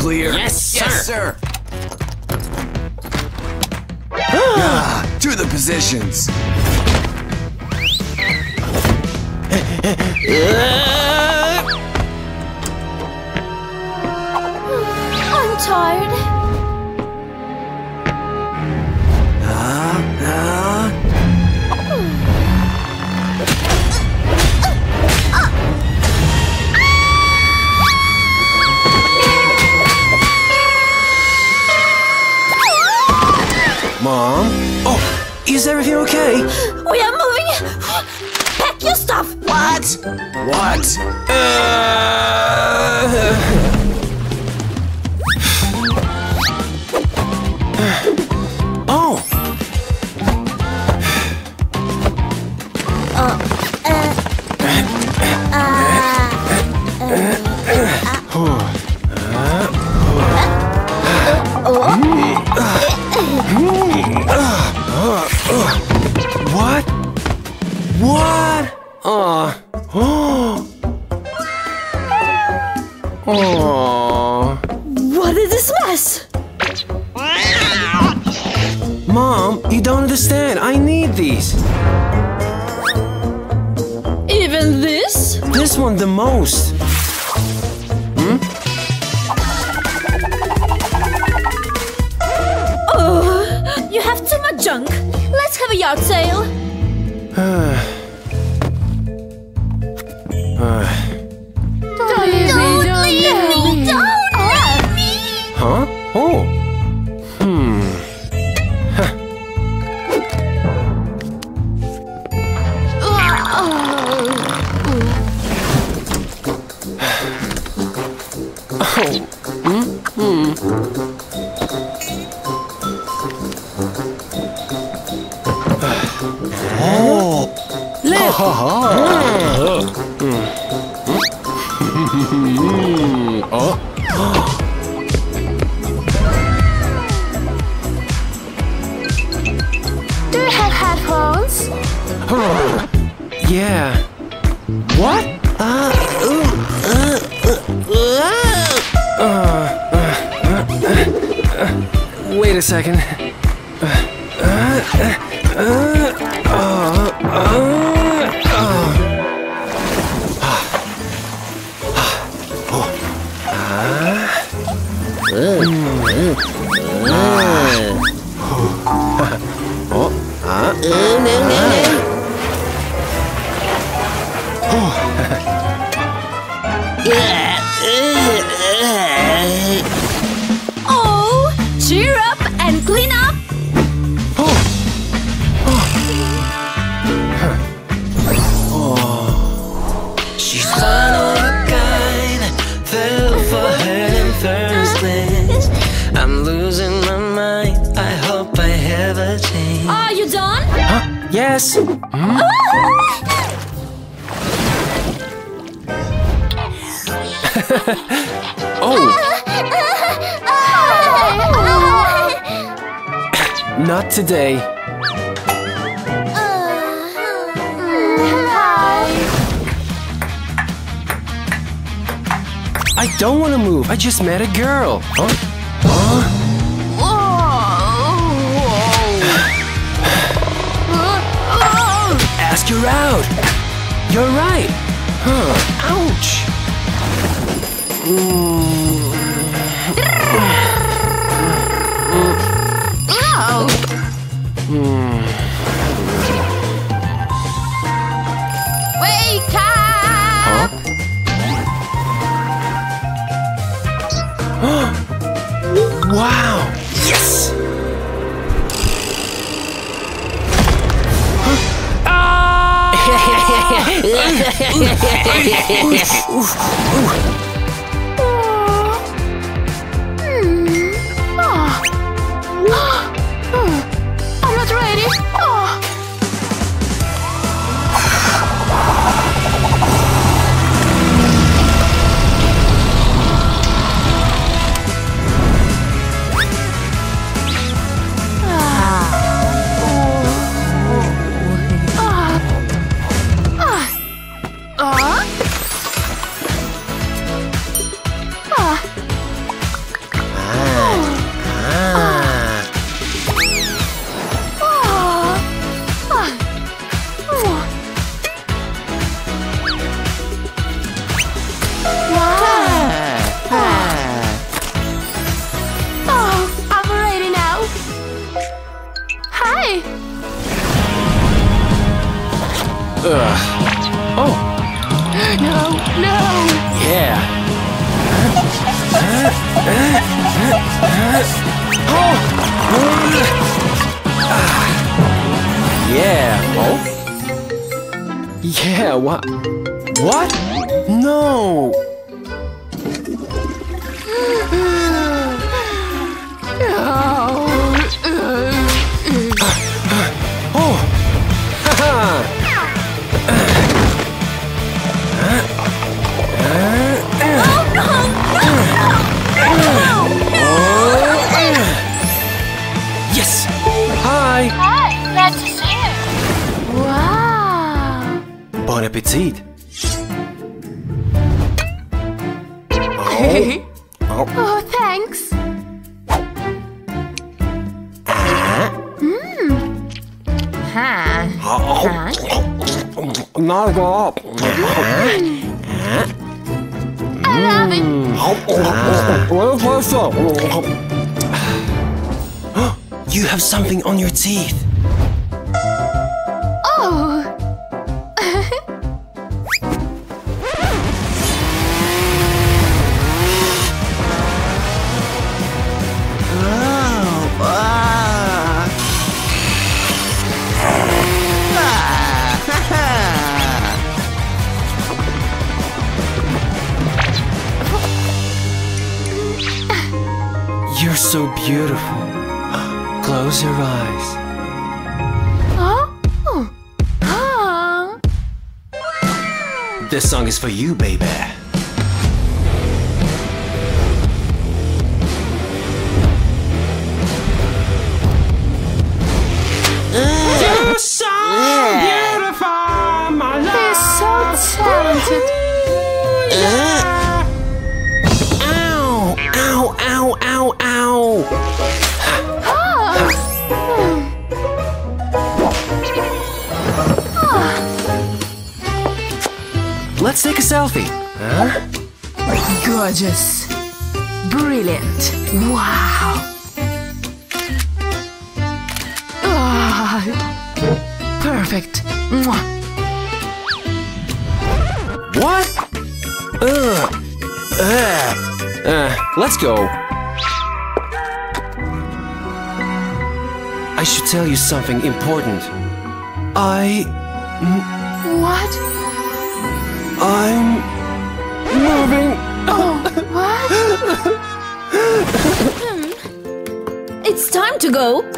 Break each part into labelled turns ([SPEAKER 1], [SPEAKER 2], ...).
[SPEAKER 1] clear?
[SPEAKER 2] Yes, sir.
[SPEAKER 1] Yes, sir. ah, to the positions.
[SPEAKER 3] I'm tired.
[SPEAKER 4] Is everything okay?
[SPEAKER 3] We are moving. Pack your stuff.
[SPEAKER 1] What? What?
[SPEAKER 4] Uh, Oh,
[SPEAKER 3] cheer up and clean up.
[SPEAKER 4] She's one of a kind, fell for her in first place. I'm losing my mind. I hope I have a change.
[SPEAKER 3] Are you done?
[SPEAKER 4] Huh? Yes. Today. I don't want to move. I just met a girl. Huh? Huh? Ask her out. You're right. Huh. Ouch.
[SPEAKER 3] Wake Ой,
[SPEAKER 4] ой, ой,
[SPEAKER 3] ой, ой. Bon oh.
[SPEAKER 4] appetit! Oh,
[SPEAKER 3] Oh, thanks. Mmm. Huh.
[SPEAKER 4] not at all.
[SPEAKER 3] I love it.
[SPEAKER 4] Where's my phone? You have something on your teeth. Something important. I.
[SPEAKER 3] What?
[SPEAKER 4] I'm. moving.
[SPEAKER 3] Oh, what? Hmm.
[SPEAKER 5] It's time to go.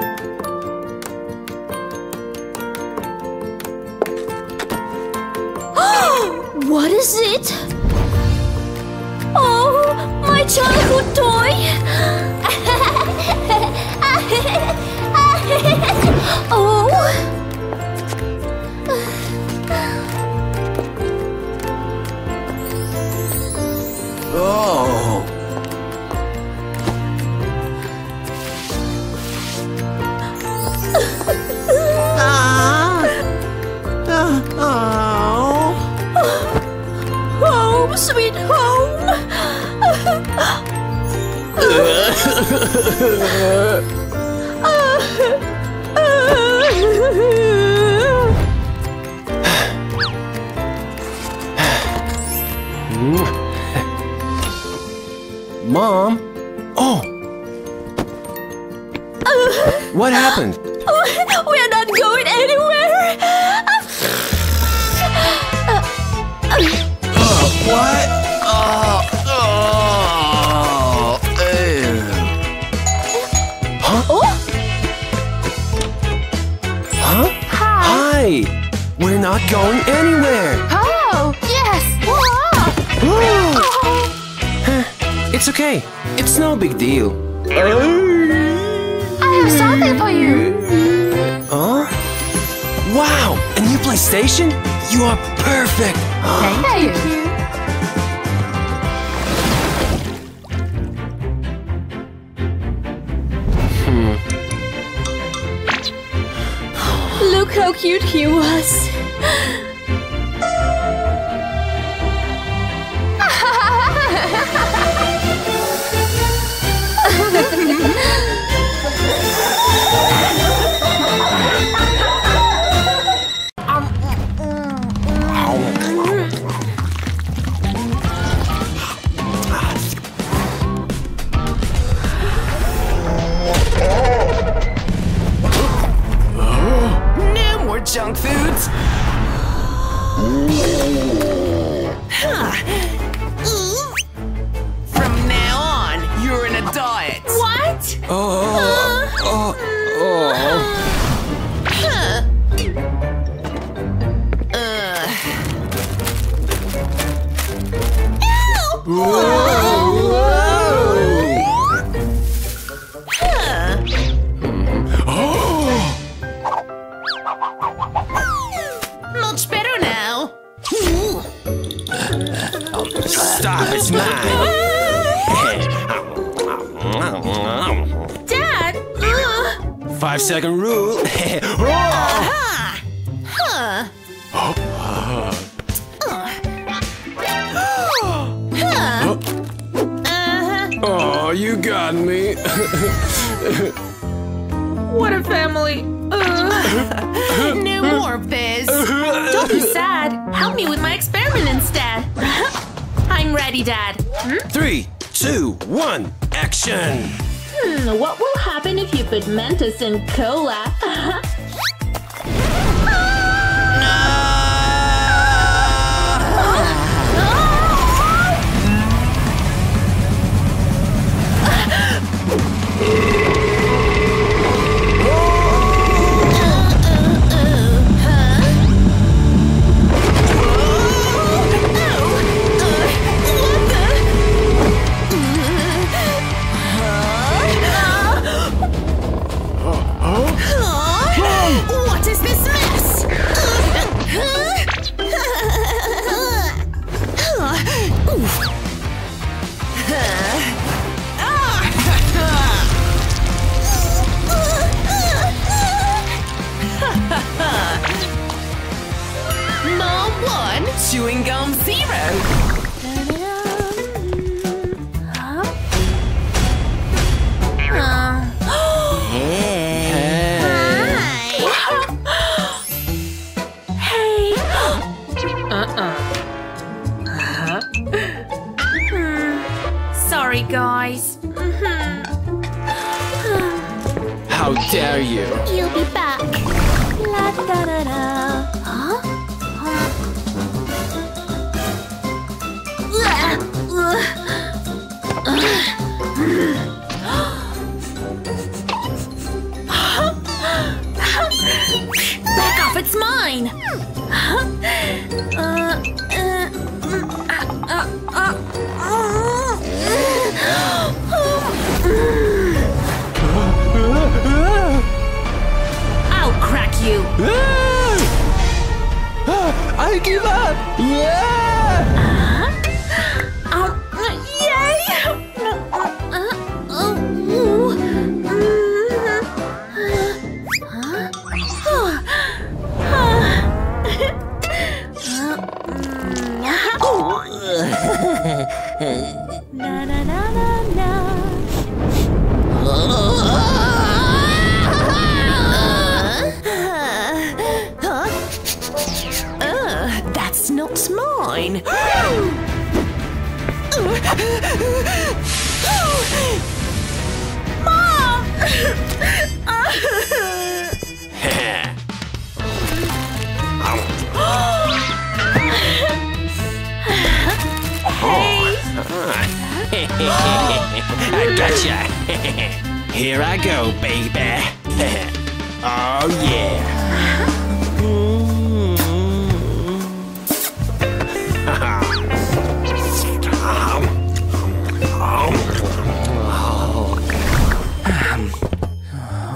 [SPEAKER 4] Mom? Oh! What happened?
[SPEAKER 5] Going anywhere!
[SPEAKER 6] Oh,
[SPEAKER 3] yes. Wow.
[SPEAKER 4] It's okay. It's no big deal.
[SPEAKER 3] I have something for you.
[SPEAKER 4] Huh? Wow! A new PlayStation? You are perfect!
[SPEAKER 3] Thank you. Hmm.
[SPEAKER 5] Look how cute he was.
[SPEAKER 7] Citizen Cola.
[SPEAKER 1] dare you!
[SPEAKER 7] You'll be back! La da da da! Huh? Huh? Back off, it's mine!
[SPEAKER 1] Yeah!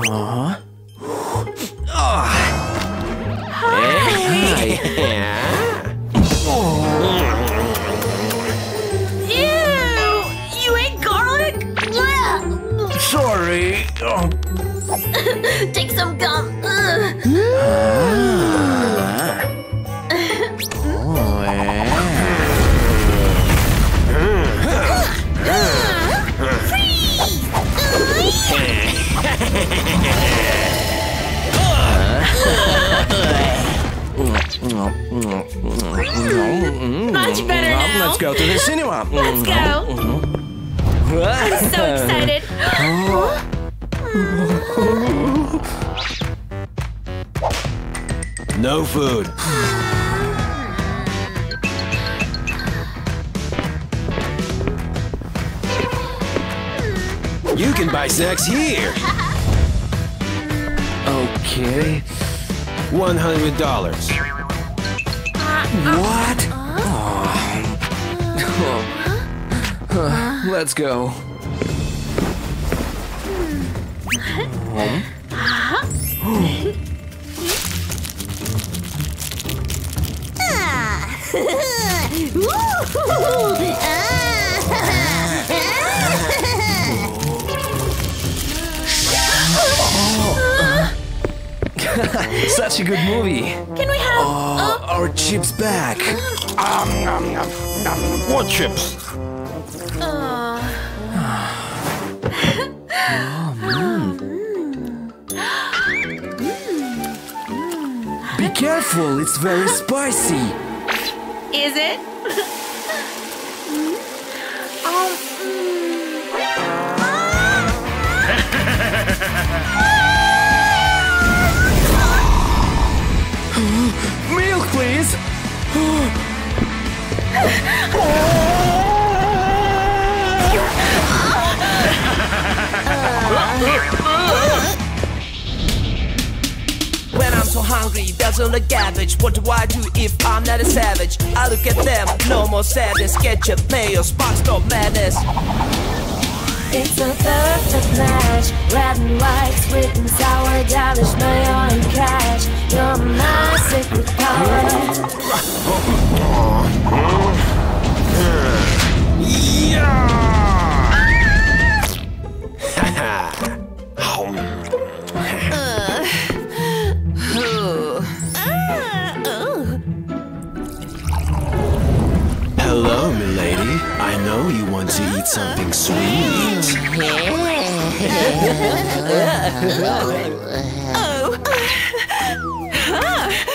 [SPEAKER 1] Uh-huh. get your nails Oh, oh!
[SPEAKER 7] Huh.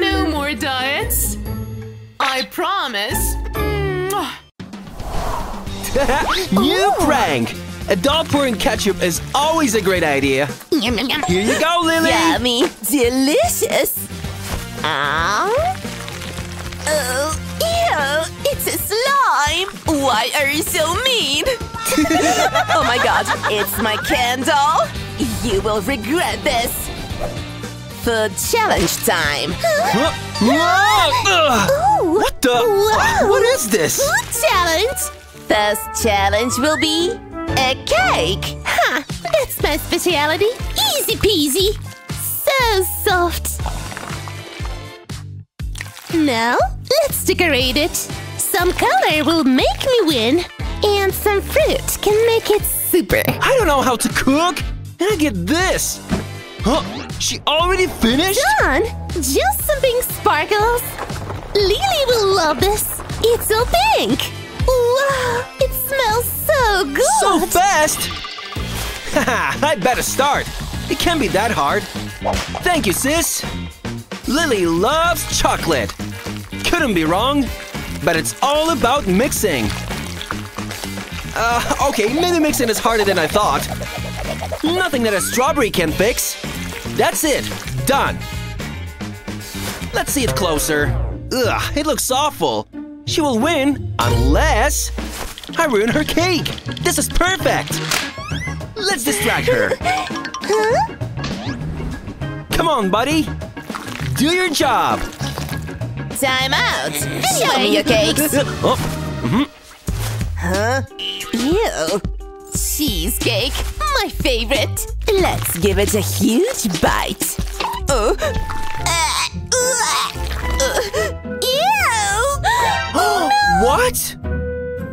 [SPEAKER 1] No
[SPEAKER 4] more
[SPEAKER 7] diets. I promise.
[SPEAKER 4] New prank! A dog pouring ketchup is always a great idea.
[SPEAKER 7] Yum, yum, yum.
[SPEAKER 4] Here you go, Lily.
[SPEAKER 8] Yummy, delicious. Ow. Oh, ew, it's a slime. Why are you so mean? oh my god, it's my candle. You will regret this. Food challenge time.
[SPEAKER 4] Huh? Whoa! Ugh. What the?
[SPEAKER 8] Wow.
[SPEAKER 4] What is this?
[SPEAKER 8] Food challenge. First challenge will be a cake.
[SPEAKER 7] Ha! That's my specialty. Easy peasy. So soft. Now, let's decorate it. Some color will make me win, and some fruit can make it super.
[SPEAKER 4] I don't know how to cook. And I get this. Huh? She already finished?
[SPEAKER 7] Done! Just some pink sparkles. Lily will love this. It's so pink. Wow, it smells so good.
[SPEAKER 4] So fast! Haha, I better start. It can't be that hard. Thank you, sis. Lily loves chocolate. Couldn't be wrong. But it's all about mixing. Uh, okay, maybe mixing is harder than I thought. Nothing that a strawberry can fix. That's it. Done. Let's see it closer. Ugh, it looks awful. She will win unless I ruin her cake. This is perfect. Let's distract her. Come on, buddy. Do your job.
[SPEAKER 8] Time out. Show me your cakes.
[SPEAKER 4] Oh,
[SPEAKER 8] Huh? Ew. Cheesecake, my favorite. Let's give it a huge bite. Oh. Uh, uh, uh, ew.
[SPEAKER 4] what?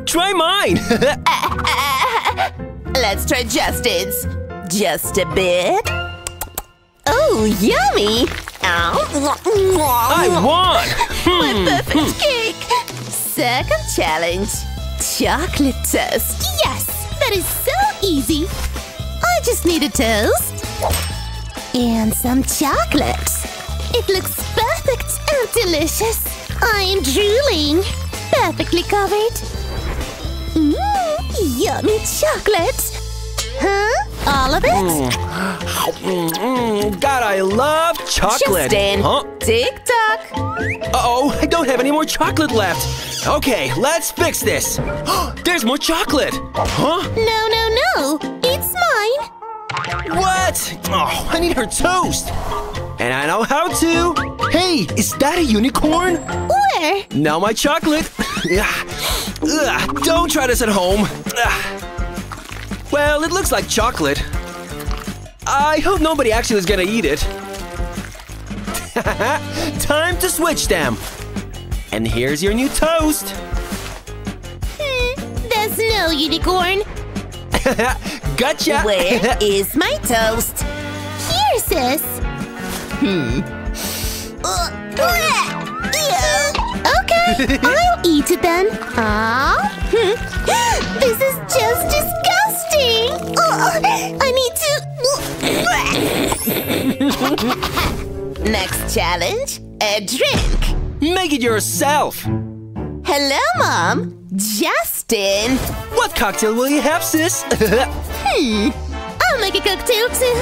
[SPEAKER 4] Try mine.
[SPEAKER 8] Let's try Justin's. Just a bit. Oh, yummy.
[SPEAKER 4] I won. Hmm.
[SPEAKER 8] Perfect cake. Second challenge. Chocolate toast.
[SPEAKER 7] Yes, that is so easy. I just need a toast and some chocolate. It looks perfect and delicious. I am drooling. Perfectly covered. Mmm, yummy chocolate. Huh? All of it?
[SPEAKER 4] Mm, God, I love chocolate.
[SPEAKER 8] Justin.
[SPEAKER 4] Huh?
[SPEAKER 8] Tick tock.
[SPEAKER 4] Uh-oh, I don't have any more chocolate left. Okay, let's fix this. There's more chocolate. Huh?
[SPEAKER 7] No, no, no. It's mine.
[SPEAKER 4] What? Oh, I need her toast. And I know how to. Hey, is that a unicorn?
[SPEAKER 7] Where?
[SPEAKER 4] Now my chocolate. Ugh. Ugh, don't try this at home. Ugh. Well, it looks like chocolate. I hope nobody actually is gonna eat it. Time to switch them. And here's your new toast.
[SPEAKER 7] Hmm, there's no unicorn.
[SPEAKER 4] gotcha.
[SPEAKER 8] Where is my toast?
[SPEAKER 7] Here, sis. Hmm. Okay, I'll eat it then. Ah, this is just disgusting. Ugh, I need to.
[SPEAKER 8] Next challenge, a drink.
[SPEAKER 4] Make it yourself.
[SPEAKER 8] Hello, Mom. Justin.
[SPEAKER 4] What cocktail will you have, sis?
[SPEAKER 7] Hmm, I'll make a cocktail too.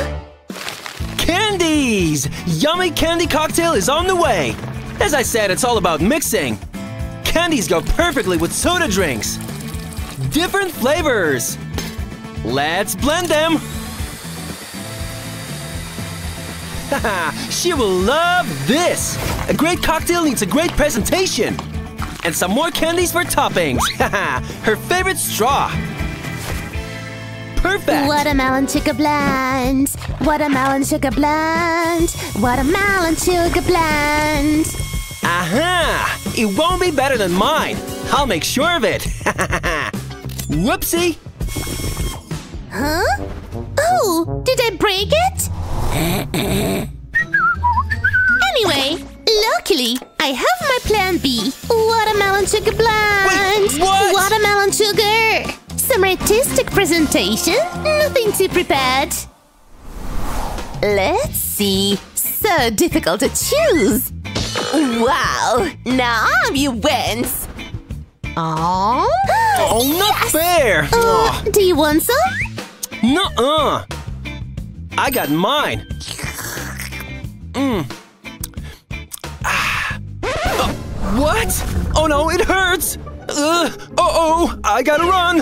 [SPEAKER 4] Candies! Yummy candy cocktail is on the way. As I said, it's all about mixing. Candies go perfectly with soda drinks. Different flavors. Let's blend them. Haha, she will love this. A great cocktail needs a great presentation. And some more candies for toppings. Haha, her favorite straw. Perfect.
[SPEAKER 7] Watermelon sugar blend. Watermelon sugar blend. Watermelon sugar blend.
[SPEAKER 4] Aha! It won't be better than mine. I'll make sure of it. Whoopsie!
[SPEAKER 7] Huh? Oh, did I break it? anyway, luckily, I have my plan B. Watermelon sugar blend.
[SPEAKER 4] Wait, what?
[SPEAKER 7] Watermelon sugar. Some artistic presentation. Nothing too prepared.
[SPEAKER 8] Let's see. So difficult to choose. Wow. Now you wins. Oh.
[SPEAKER 4] Oh, not not fair.
[SPEAKER 7] Uh, do you want some?
[SPEAKER 4] Nuh-uh. I got mine. Mmm. Ah. Uh, what? Oh no, it hurts. Uh, uh-oh, I gotta run.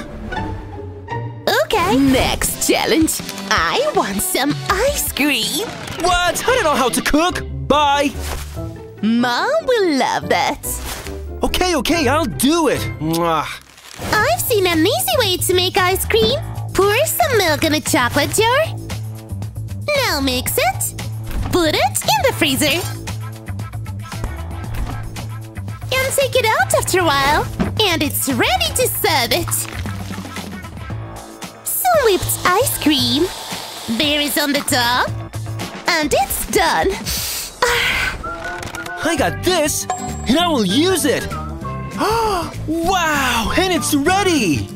[SPEAKER 7] Okay. Next challenge. I want some ice cream.
[SPEAKER 4] What? I don't know how to cook. Bye.
[SPEAKER 7] Mom will love that.
[SPEAKER 4] Okay, okay, I'll do it. Mwah.
[SPEAKER 7] I've seen an easy way to make ice cream. Pour some milk in a chocolate jar. Now mix it. Put it in the freezer. And take it out after a while. And it's ready to serve it. Some whipped ice cream. Berries on the top. And it's done.
[SPEAKER 4] I got this, and I will use it. wow, and it's ready.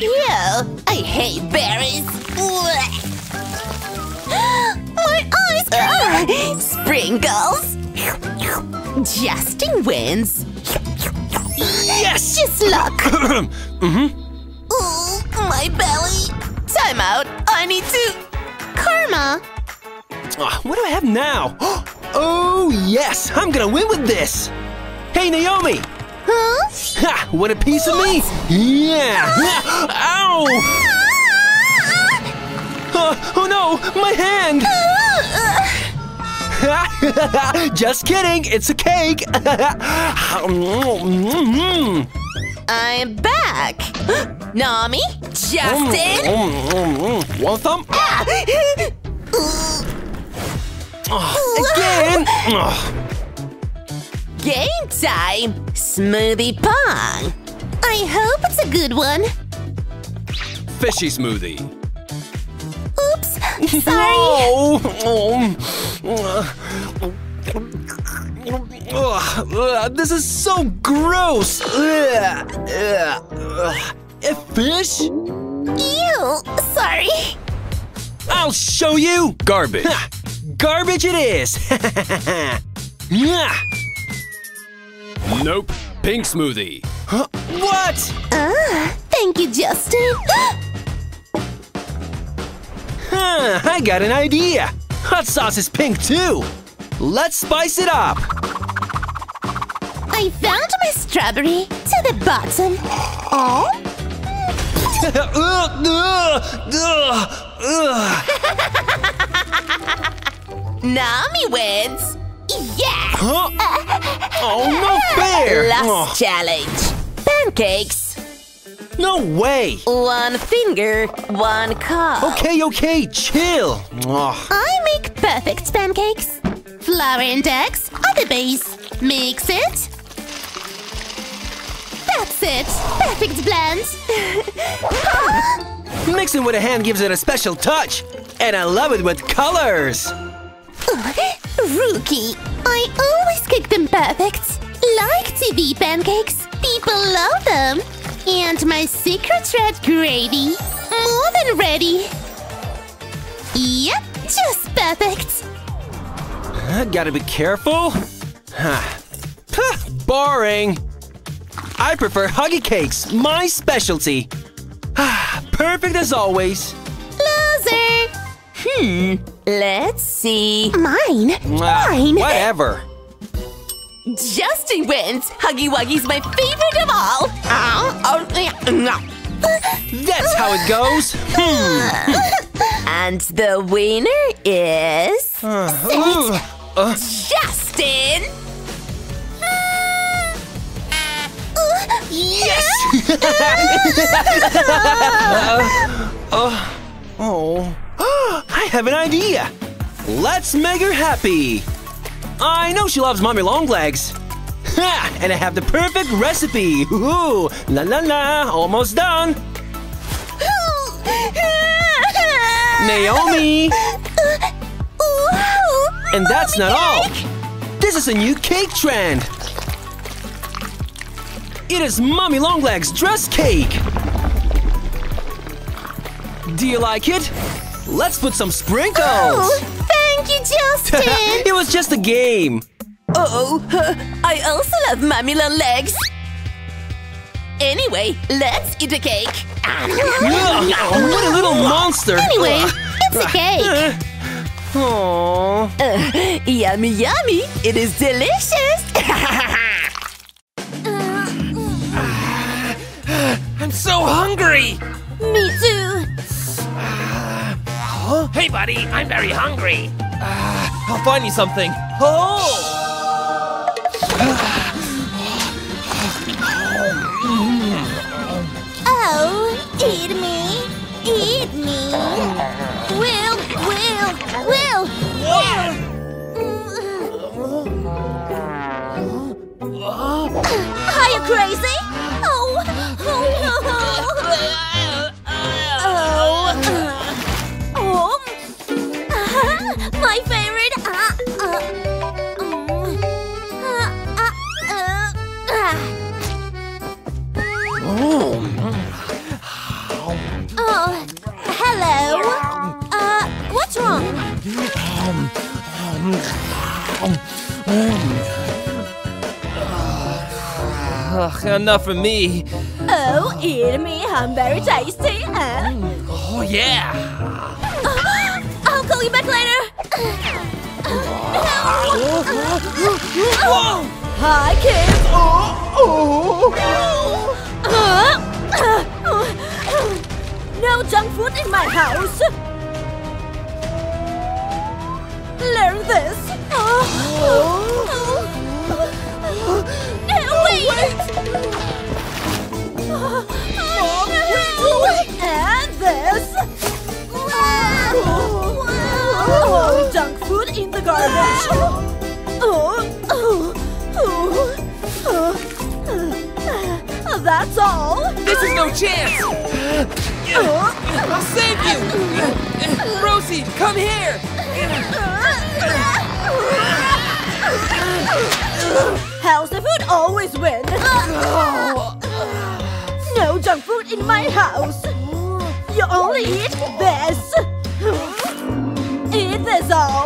[SPEAKER 7] Ew, I hate berries. My eyes! Ah, sprinkles! Justin wins.
[SPEAKER 4] Yes!
[SPEAKER 7] Just luck.
[SPEAKER 4] mm-hmm.
[SPEAKER 7] Ooh, my belly. Time out. I need to. Karma.
[SPEAKER 4] Ah, what do I have now? Oh, yes! I'm gonna win with this! Hey, Naomi!
[SPEAKER 7] Huh?
[SPEAKER 4] Ha! Want a piece of me? Yeah! Ow! Uh, oh no! My hand! Just kidding! It's a cake!
[SPEAKER 7] I'm back. Nami? Justin?
[SPEAKER 4] Want some? Oh, again!
[SPEAKER 7] Game time! Smoothie pong! I hope it's a good one.
[SPEAKER 2] Fishy smoothie.
[SPEAKER 7] Oops! Sorry!
[SPEAKER 4] Oh. Ugh, this is so gross! Ugh, ugh, ugh. A fish?
[SPEAKER 7] Ew! Sorry!
[SPEAKER 4] I'll show you!
[SPEAKER 2] Garbage.
[SPEAKER 4] Ha, Garbage it is! Yeah.
[SPEAKER 2] Nope. Pink smoothie.
[SPEAKER 4] Huh? What?
[SPEAKER 7] Ah, thank you, Justin.
[SPEAKER 4] Huh, I got an idea! Hot sauce is pink too! Let's spice it up!
[SPEAKER 7] I found my strawberry to the bottom. Oh?
[SPEAKER 4] Ugh, ugh, ugh.
[SPEAKER 7] Nami wins. Yeah!
[SPEAKER 4] Huh? Oh, no fair!
[SPEAKER 7] Last challenge. Pancakes.
[SPEAKER 4] No way!
[SPEAKER 7] One finger, one cup.
[SPEAKER 4] Okay, okay, chill! Ugh.
[SPEAKER 7] I make perfect pancakes. Flour and eggs are the base. Mix it. That's it. Perfect blend.
[SPEAKER 4] Mixing with a hand gives it a special touch! And I love it with colors!
[SPEAKER 7] Rookie. I always cook them perfect. Like TV pancakes. People love them. And my secret red gravy. More than ready. Yep, just perfect.
[SPEAKER 4] Uh, gotta be careful. Huh. Huh, boring. I prefer huggy cakes, my specialty. Ah, Perfect as always.
[SPEAKER 7] Loser. Hmm. Let's see. Mine. Mine.
[SPEAKER 4] Whatever.
[SPEAKER 7] Justin wins. Huggy Wuggy's my favorite of all. Oh, oh, no.
[SPEAKER 4] That's how it goes. Hmm.
[SPEAKER 7] And the winner is
[SPEAKER 4] Uh, uh,
[SPEAKER 7] Justin.
[SPEAKER 4] yes! Uh, oh. I have an idea. Let's make her happy. I know she loves mommy long legs. Ha! And I have the perfect recipe. Ooh, la la la, almost done. Naomi! And that's not all. This is a new cake trend. It is Mommy Longlegs dress cake. Do you like it? Let's put some sprinkles.
[SPEAKER 7] Oh, thank you, Justin.
[SPEAKER 4] it was just a game.
[SPEAKER 7] oh, I also love Mammy Long Legs. Anyway, let's eat the cake.
[SPEAKER 4] What a little monster!
[SPEAKER 5] Anyway, it's a cake.
[SPEAKER 4] Aww.
[SPEAKER 7] Uh, yummy, yummy. It is delicious.
[SPEAKER 9] I'm so hungry!
[SPEAKER 5] Me too.
[SPEAKER 9] Hey, buddy, I'm very hungry. Ah, I'll find you something. Oh!
[SPEAKER 5] Oh, eat me. Eat me. Will, will, will. Are you crazy? Oh, oh, oh. My favorite. Uh, uh, mm, uh, uh, uh, Oh, hello. Uh, what's wrong?
[SPEAKER 9] Ugh, enough of me.
[SPEAKER 5] Oh, eat me. I'm very tasty. Uh,
[SPEAKER 9] Oh, yeah.
[SPEAKER 5] Call you back later. Hi, kids. No junk food in my house. Learn this. That's all.
[SPEAKER 9] This is no chance! I'll save you! Rosie, come here!
[SPEAKER 5] Healthy food always win. No junk food in my house. You only eat this. Eat this all.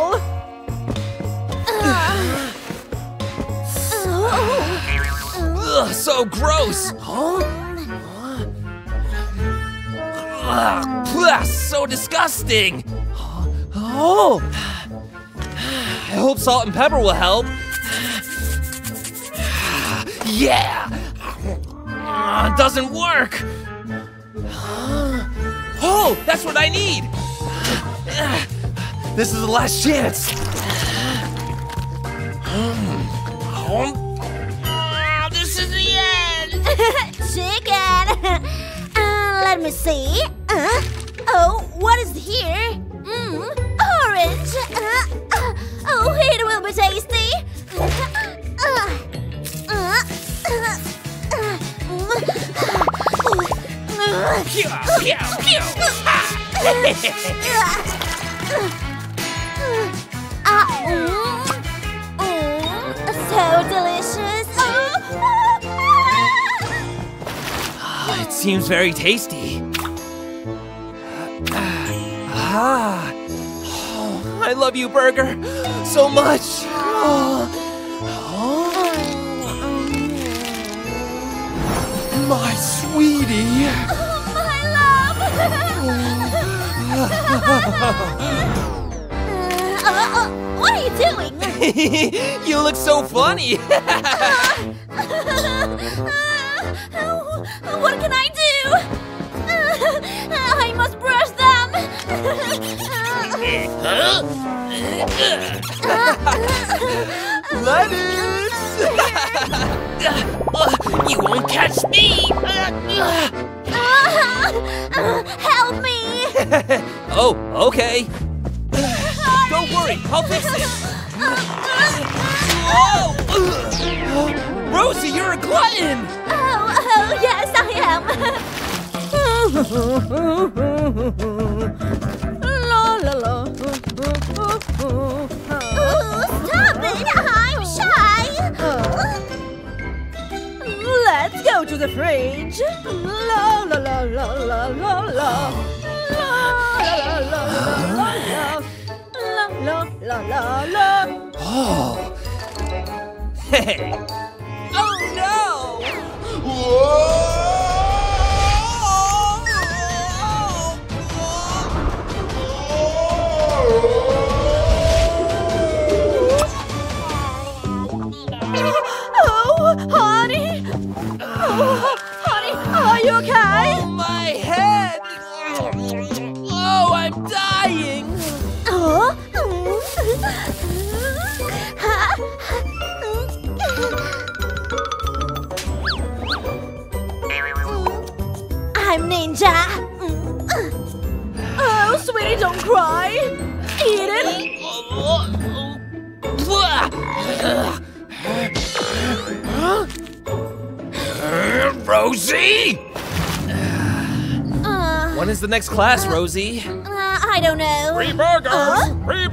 [SPEAKER 9] So gross! Ugh, bleh, so disgusting! Oh! I hope salt and pepper will help. Yeah! Uh, doesn't work! Oh, that's what I need! This is the last chance!
[SPEAKER 5] Me see. Uh, oh, what is here? Mm, orange. Uh, uh, oh, it will be tasty.
[SPEAKER 9] Pew, pew, pew.
[SPEAKER 5] Ah, so delicious.
[SPEAKER 9] It seems very tasty. Ah, oh, I love you, Burger, so much. Oh, oh. My sweetie.
[SPEAKER 5] my love. Uh, uh, what are you doing?
[SPEAKER 9] you look so funny.
[SPEAKER 5] what can I do?
[SPEAKER 9] Lettuce. you won't catch me.
[SPEAKER 5] Help me!
[SPEAKER 9] oh, okay. Don't worry, I'll fix it. Whoa! Rosie, you're a glutton!
[SPEAKER 5] Oh, oh, yes, I am. Stop it! I'm shy! Let's go to the fridge!
[SPEAKER 9] Oh! Hey! Oh no!
[SPEAKER 10] Whoa!
[SPEAKER 9] Rosie!
[SPEAKER 5] Uh, uh,
[SPEAKER 9] When is the next class, uh, Rosie?
[SPEAKER 5] uh, I don't know.
[SPEAKER 3] Three burgers! Uh-huh. Uh-huh.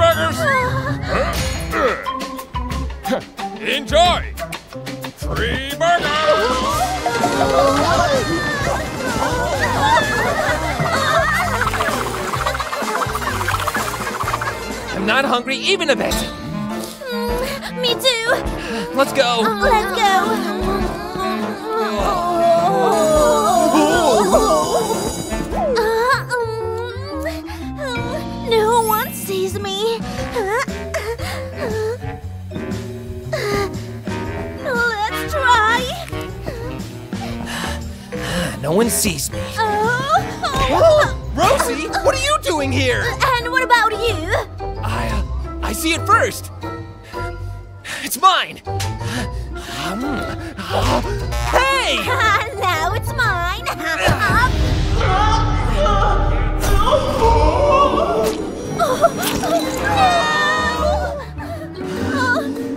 [SPEAKER 5] Huh?
[SPEAKER 3] Three burgers! Enjoy! Three burgers!
[SPEAKER 9] I'm not hungry even a bit.
[SPEAKER 5] Mm, me too.
[SPEAKER 9] Let's go.
[SPEAKER 5] Let's go. No one sees me.
[SPEAKER 9] Uh,
[SPEAKER 5] oh.
[SPEAKER 9] Rosie, what are you doing here?
[SPEAKER 5] And what about you?
[SPEAKER 9] I, uh, I see it first. It's mine. Um, uh, hey!
[SPEAKER 5] now it's mine. Oh,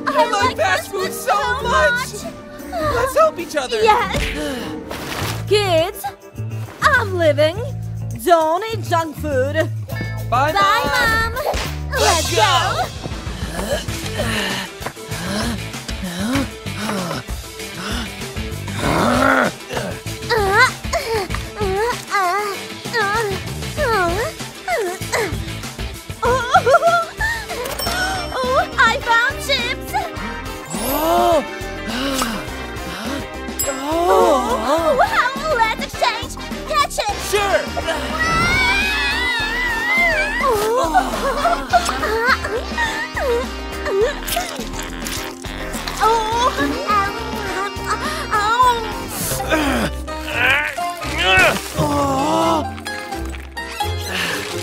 [SPEAKER 9] I like fast food so much. Let's help each other.
[SPEAKER 5] Yes. Kids, I'm living. Don't eat junk food.
[SPEAKER 9] Bye,
[SPEAKER 5] Bye, Mom. Let's go. Oh,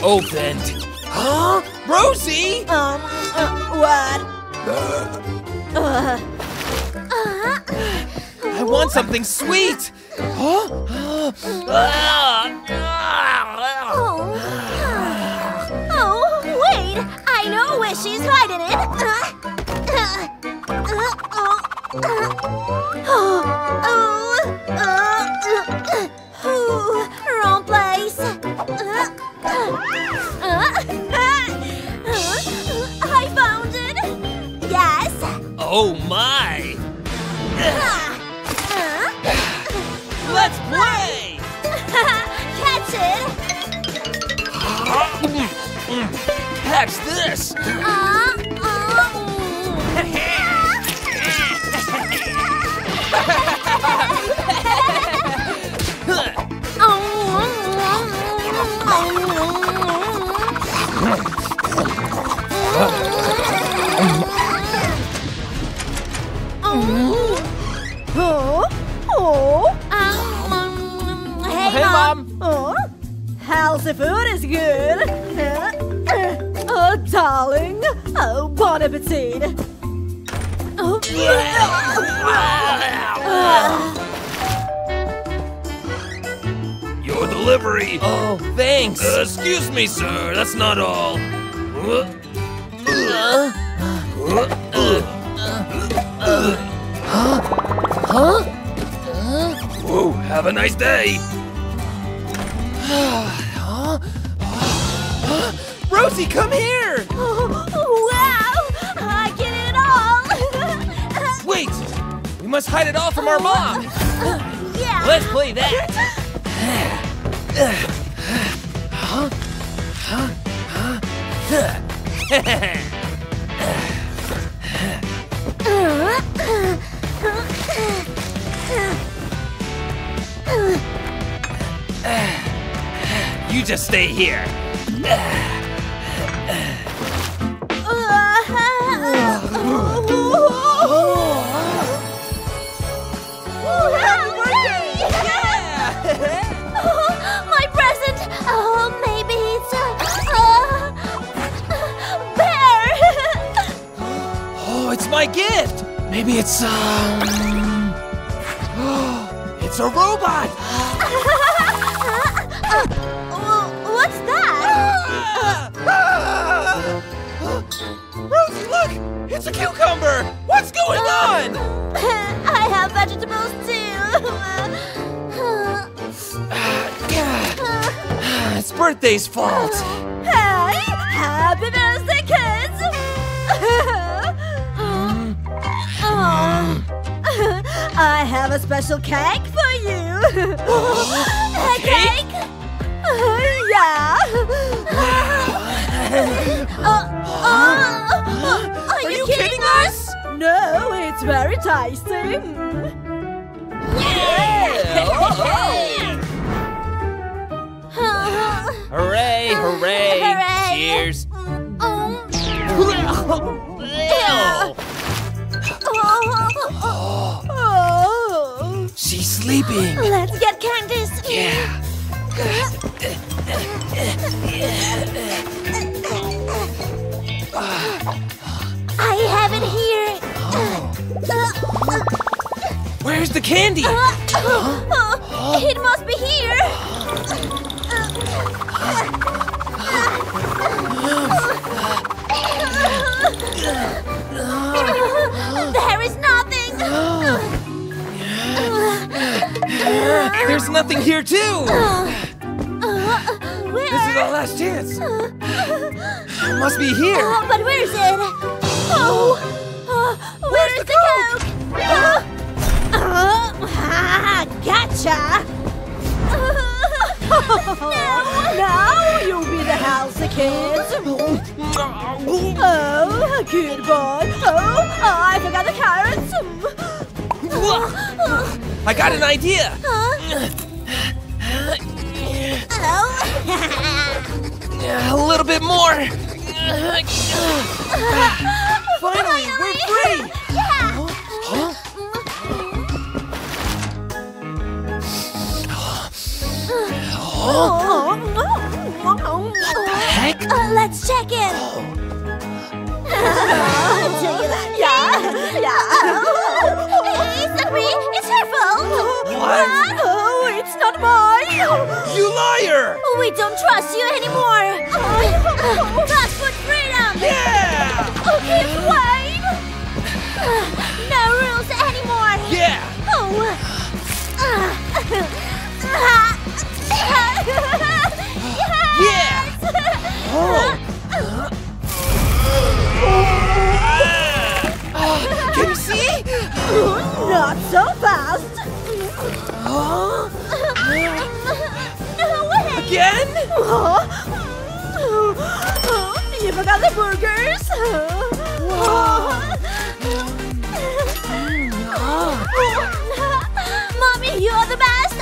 [SPEAKER 9] Opened. Huh? Rosie?
[SPEAKER 5] Um, uh, what? Uh,
[SPEAKER 9] I want something sweet. Huh?
[SPEAKER 5] Oh,
[SPEAKER 9] thanks!
[SPEAKER 3] Uh, excuse me, sir, that's not all. Huh? Huh? Whoa, have a nice day!
[SPEAKER 9] Rosie, come here!
[SPEAKER 5] wow! I get it all!
[SPEAKER 9] Wait! We must hide it all from our mom!
[SPEAKER 5] yeah!
[SPEAKER 9] Let's play that! stay here.
[SPEAKER 5] Vegetables too.
[SPEAKER 9] It's birthday's fault.
[SPEAKER 5] Hey, happy birthday, kids! I have a special cake for you. a cake? yeah. Uh, uh, are, you, kidding, us? No, it's very tasty.
[SPEAKER 9] Hooray! Hooray!
[SPEAKER 5] Hooray.
[SPEAKER 9] Cheers!
[SPEAKER 5] Oh. Oh.
[SPEAKER 9] She's sleeping.
[SPEAKER 5] Let's get candies.
[SPEAKER 9] Yeah.
[SPEAKER 5] I have it here.
[SPEAKER 9] Where's the candy?
[SPEAKER 5] nothing
[SPEAKER 9] here too.
[SPEAKER 5] Where?
[SPEAKER 9] This is our last chance. It must be here.
[SPEAKER 5] Oh, but where is it? Oh, uh, where's the coke? Uh, uh, ah, gotcha. no. Now you'll be the house kids. Oh, good boy. Oh, I forgot the carrots.
[SPEAKER 9] I got an idea.
[SPEAKER 5] Oh.
[SPEAKER 9] A little bit more. Finally, we're free.
[SPEAKER 5] Yeah.
[SPEAKER 9] Heck?
[SPEAKER 5] Uh, let's check in. yeah, yeah. Hey, me. It's her fault.
[SPEAKER 9] What?
[SPEAKER 5] Not mine.
[SPEAKER 9] You liar!
[SPEAKER 5] We don't trust you anymore. Fast food freedom.
[SPEAKER 9] Yeah!
[SPEAKER 5] Okay, Wayne. No rules anymore.
[SPEAKER 9] Yeah! Again?
[SPEAKER 5] You forgot the burgers. Mommy, you're the best.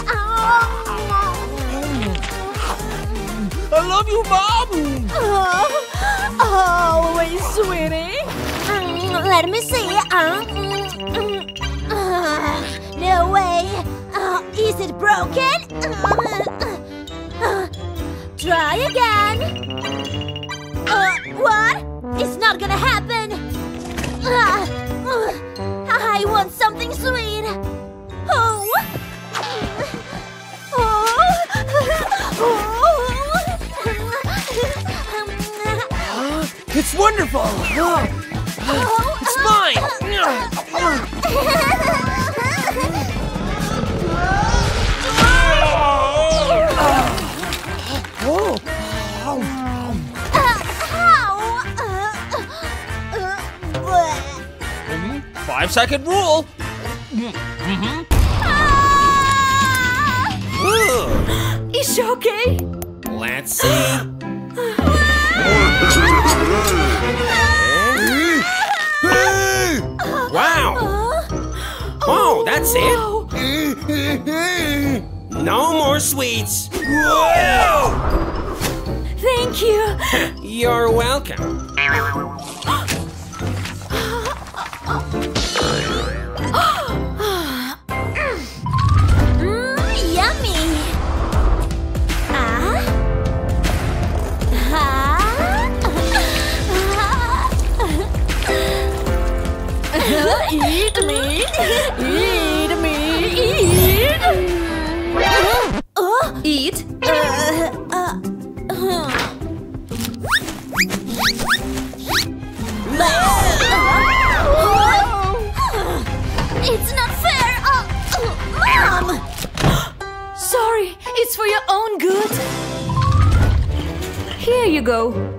[SPEAKER 9] I love you, Mom!
[SPEAKER 5] Always, sweetie. Mm, Let me see. Uh, mm, mm, uh, no way. Uh, is it broken? Try again. Uh, what? It's not gonna happen. Uh, I want something sweet. Oh. Oh.
[SPEAKER 9] It's wonderful! It's mine! Five second rule! Ooh.
[SPEAKER 5] Is she okay?
[SPEAKER 9] Let's see. Wow! Oh, that's it? No more sweets! Whoa!
[SPEAKER 5] Thank you.
[SPEAKER 9] You're welcome.
[SPEAKER 5] Go.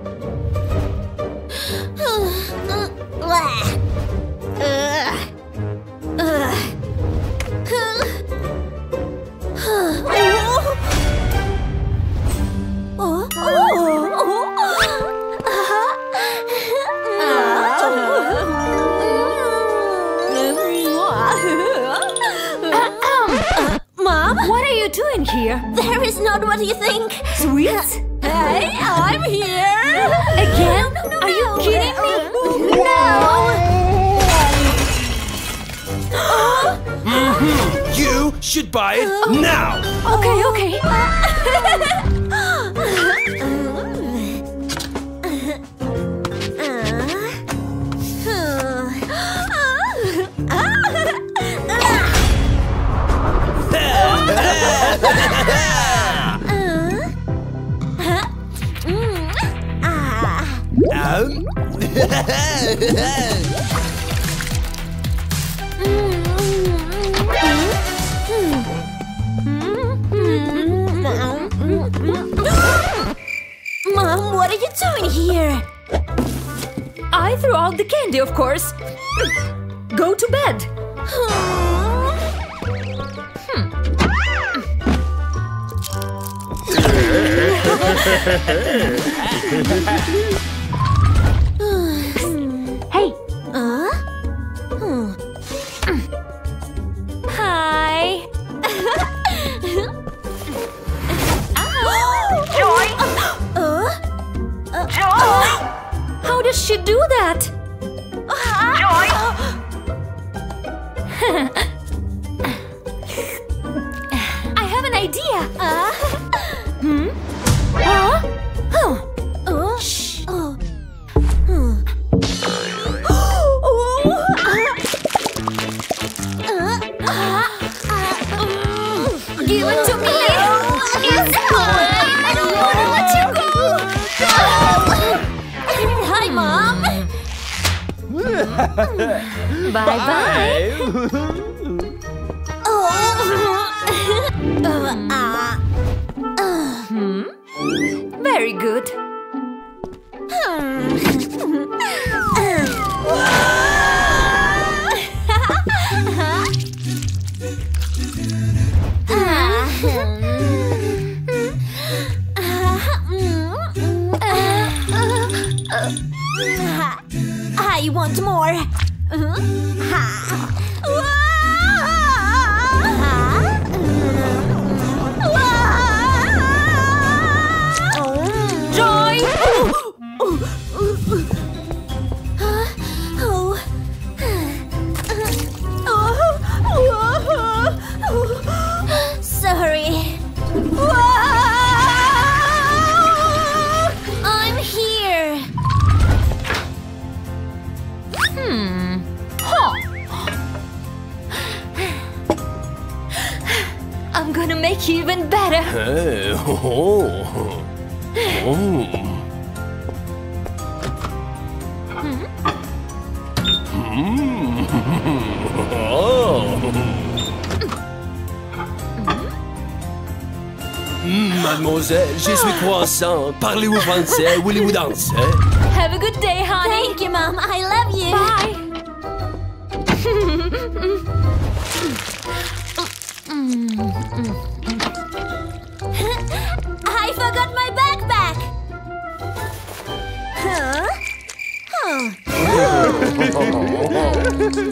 [SPEAKER 4] Now!
[SPEAKER 5] Okay, okay.
[SPEAKER 7] Doing here?
[SPEAKER 5] I threw out the candy, of course. Go to bed. Hey. Hmm.
[SPEAKER 4] Mademoiselle, je suis croissant. Parlez-vous français? Voulez-vous danser?
[SPEAKER 5] Have a good day, honey.
[SPEAKER 7] Thank you, Mom. I love you.
[SPEAKER 5] Bye.
[SPEAKER 7] I forgot my backpack. Huh? Huh.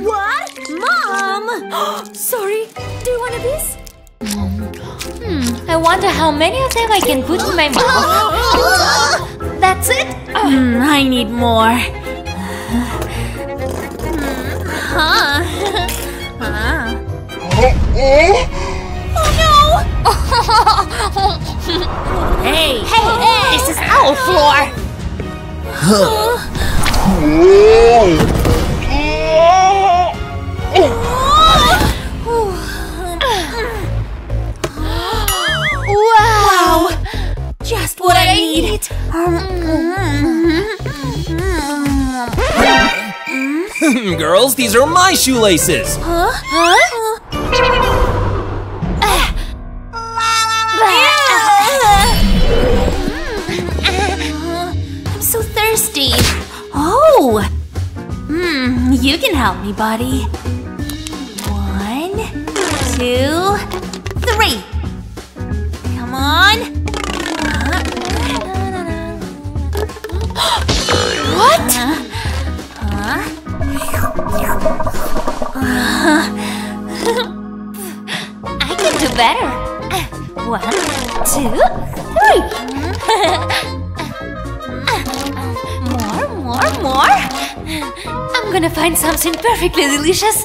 [SPEAKER 7] what? Mom!
[SPEAKER 5] Sorry. Do you want a piece? I wonder how many of them I can put in my mouth.
[SPEAKER 7] That's it? Hmm, I need more. Huh? huh? Oh no! hey, hey, this is our floor. wow!
[SPEAKER 11] Girls, these are my shoelaces!
[SPEAKER 7] Huh? Huh? I'm so thirsty! Oh!
[SPEAKER 5] Mm, you can help me, buddy. One, two, What? Huh? I can do better. One, two, three. More, more, more. I'm gonna find something perfectly delicious.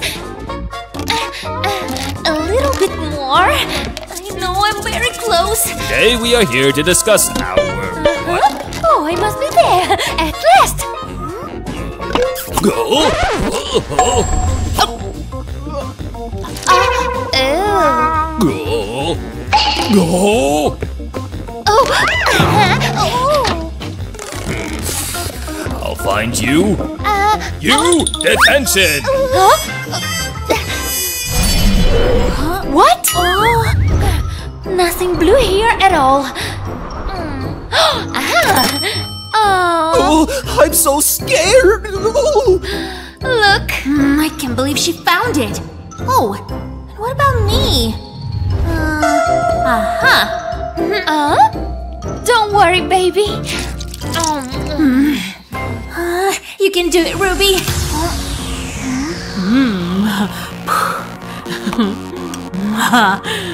[SPEAKER 5] A little bit more. I know I'm very close.
[SPEAKER 3] Today we are here to discuss our.
[SPEAKER 5] Huh? Oh, I must be there at last.
[SPEAKER 3] Go! Go! Go!
[SPEAKER 5] Oh.
[SPEAKER 3] I'll find you.
[SPEAKER 5] Uh,
[SPEAKER 3] You! Detention!
[SPEAKER 5] Huh? What? Oh, nothing blue here at all. Ah. Oh.
[SPEAKER 11] Oh, I'm so scared. Oh.
[SPEAKER 5] Look. Mm, I can't believe she found it. Oh, and what about me? Uh, aha. Uh, don't worry, baby. Um, uh, you can do it, Ruby.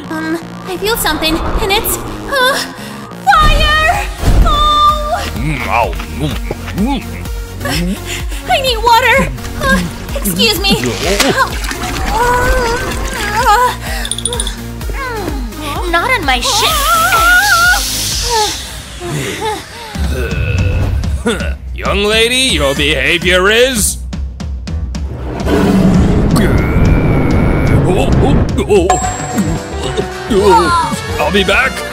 [SPEAKER 5] um, I feel something, and it's uh, fire! Oh,
[SPEAKER 3] Mm, ow. Mm, mm.
[SPEAKER 5] I need water. Uh, excuse me. Not on my ship.
[SPEAKER 3] Young lady, your behavior is. I'll be back.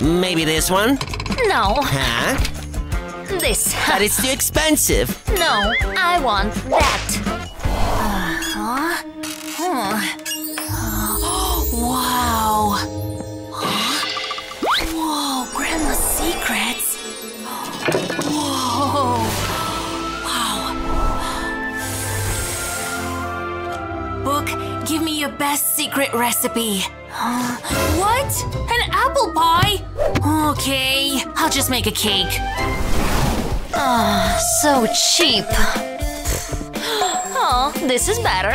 [SPEAKER 4] Maybe this one?
[SPEAKER 5] No,
[SPEAKER 4] Huh?
[SPEAKER 5] this.
[SPEAKER 4] But it's too expensive.
[SPEAKER 5] No, I want that. Uh-huh. Hmm. Wow. Whoa, Grandma's secrets. Whoa. Wow. Book, give me your best secret recipe.
[SPEAKER 3] What? An apple pie? Okay, I'll just make a cake. Ah, so cheap. Oh, this is better.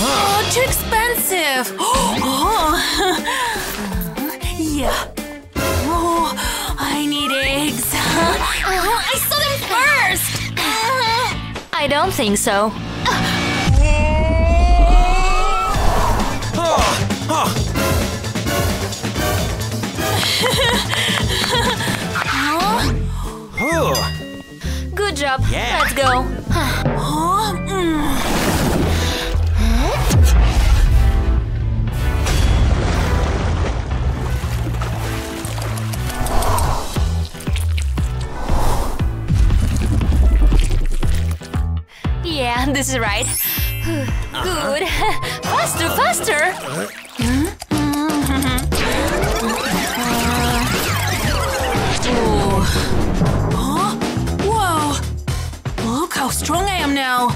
[SPEAKER 3] Oh, too expensive. Oh. yeah. Oh, I need eggs. I saw them first. I don't think so. Good job.
[SPEAKER 4] Yeah.
[SPEAKER 3] Let's go. Huh? Mm. Yeah, this is right. Good. Faster, faster. Strong I am now.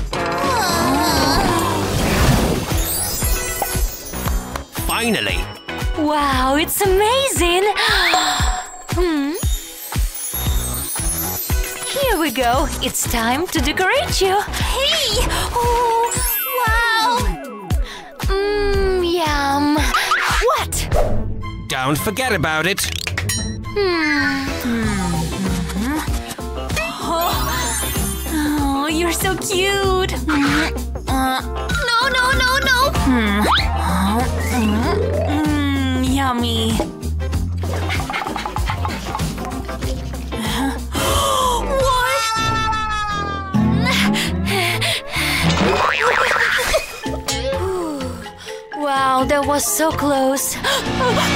[SPEAKER 4] Finally.
[SPEAKER 3] Wow, it's amazing. hmm. Here we go. It's time to decorate you. Hey! Oh, wow! Mmm, yum. What?
[SPEAKER 4] Don't forget about it.
[SPEAKER 3] Oh, you're so cute. Uh, no, no, no, no. Mm, yummy. wow, that was so close.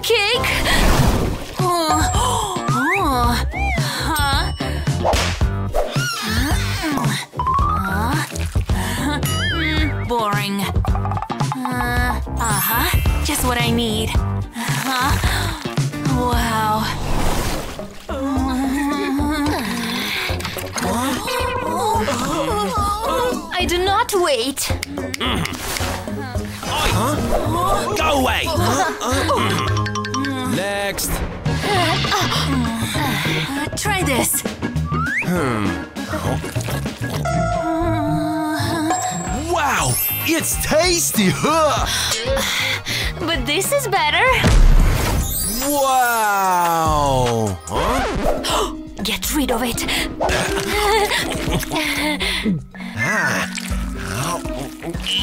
[SPEAKER 3] a wonderful cake! Oh, oh, huh? Mm, boring. Uh, uh-huh. Just what I need. Uh-huh. Wow. I do not wait.
[SPEAKER 4] Go away. Next.
[SPEAKER 3] Uh, try this. Hmm.
[SPEAKER 2] Wow, it's tasty! Huh?
[SPEAKER 3] But this is better.
[SPEAKER 2] Wow! Huh?
[SPEAKER 3] Get rid of it.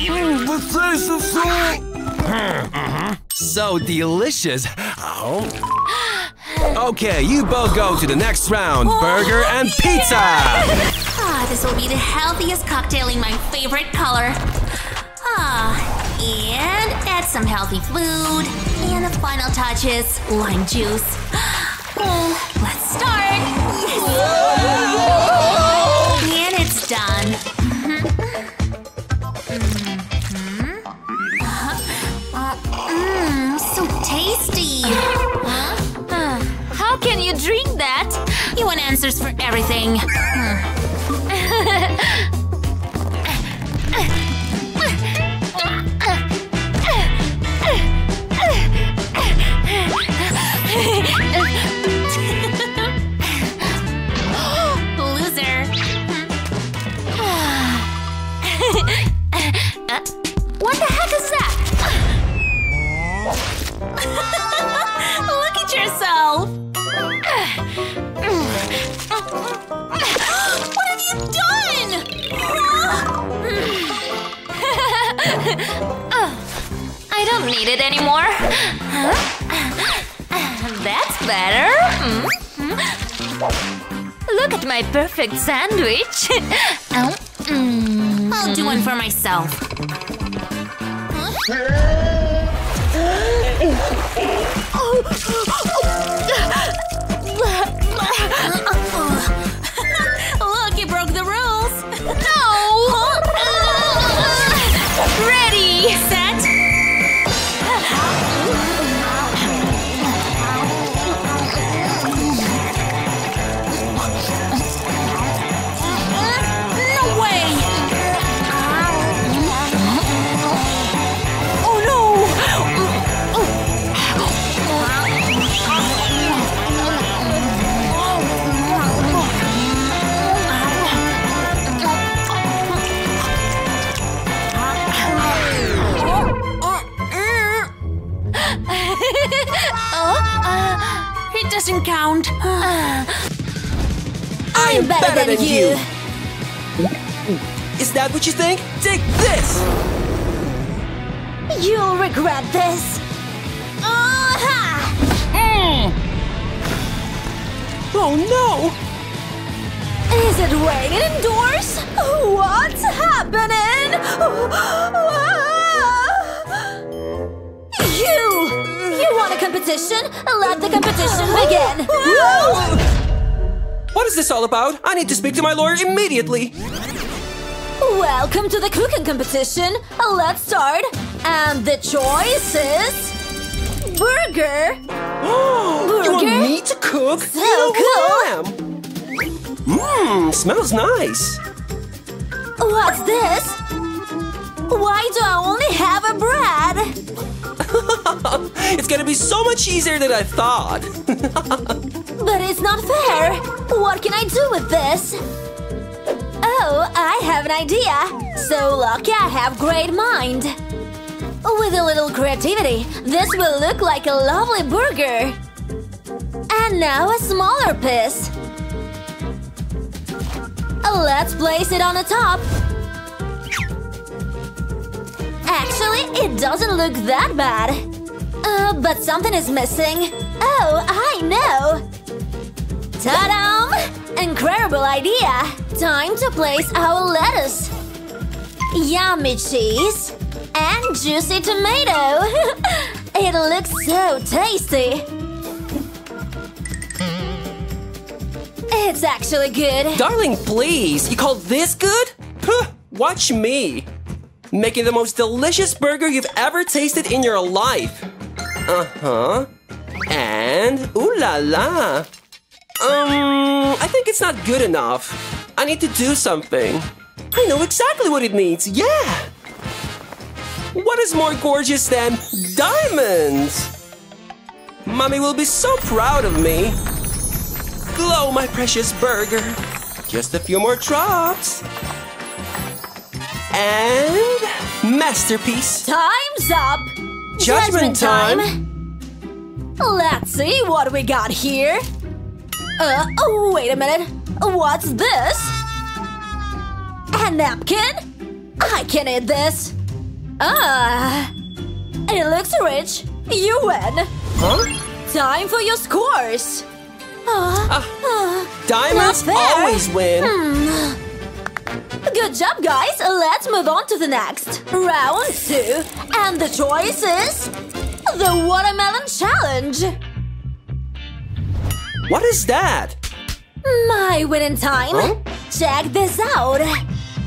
[SPEAKER 2] Mm, the taste is so...
[SPEAKER 4] So delicious. Okay, you both go to the next round. Burger and pizza.
[SPEAKER 3] Ah, this will be the healthiest cocktail in my favorite color. Ah, and add some healthy food. And the final touches, lime juice. Oh, How can you drink that? You want answers for everything. Loser. Need it anymore. That's better. Look at my perfect sandwich. Oh, mm. I'll do one for myself. Look,
[SPEAKER 5] It doesn't count.
[SPEAKER 7] I am better,
[SPEAKER 4] better
[SPEAKER 7] than,
[SPEAKER 4] than
[SPEAKER 7] you.
[SPEAKER 4] Is that what you think? Take this!
[SPEAKER 7] You'll regret this. Ah-ha!
[SPEAKER 4] Oh no!
[SPEAKER 5] Is it raining indoors? What's happening? You! You want a competition? Let the competition begin!
[SPEAKER 4] What is this all about? I need to speak to my lawyer immediately!
[SPEAKER 5] Welcome to the cooking competition. Let's start. And the choice is. Burger!
[SPEAKER 4] You want me to cook?
[SPEAKER 5] So
[SPEAKER 4] you know
[SPEAKER 5] cool.
[SPEAKER 4] Mmm, smells nice.
[SPEAKER 5] What's this? Why do I only have a bread?
[SPEAKER 4] It's gonna be so much easier than I thought.
[SPEAKER 5] But it's not fair. What can I do with this? Oh, I have an idea. So lucky I have great mind. With a little creativity, this will look like a lovely burger. And now a smaller piece. Let's place it on the top. Actually, it doesn't look that bad. Uh, but something is missing. Oh, I know! Ta-da! Incredible idea! Time to place our lettuce. Yummy cheese. And juicy tomato. it looks so tasty. It's actually good.
[SPEAKER 4] Darling, please, you call this good? Puh, watch me. Making the most delicious burger you've ever tasted in your life. Uh-huh. And ooh la la. Um, I think it's not good enough. I need to do something. I know exactly what it needs. Yeah. What is more gorgeous than diamonds? Mommy will be so proud of me. Glow, my precious burger. Just a few more drops. And masterpiece.
[SPEAKER 5] Time's up!
[SPEAKER 4] Judgment time.
[SPEAKER 5] Let's see what we got here. Uh, oh, wait a minute. What's this? A napkin? I can eat this. Ah, it looks rich. You win.
[SPEAKER 4] Huh?
[SPEAKER 5] Time for your scores. Ah, ah,
[SPEAKER 4] Diamonds always win.
[SPEAKER 5] Hmm. Good job, guys. Let's move on to the next. Round two. And the choice is. The Watermelon Challenge.
[SPEAKER 4] What is that?
[SPEAKER 5] My winning time.
[SPEAKER 4] Huh?
[SPEAKER 5] Check this out.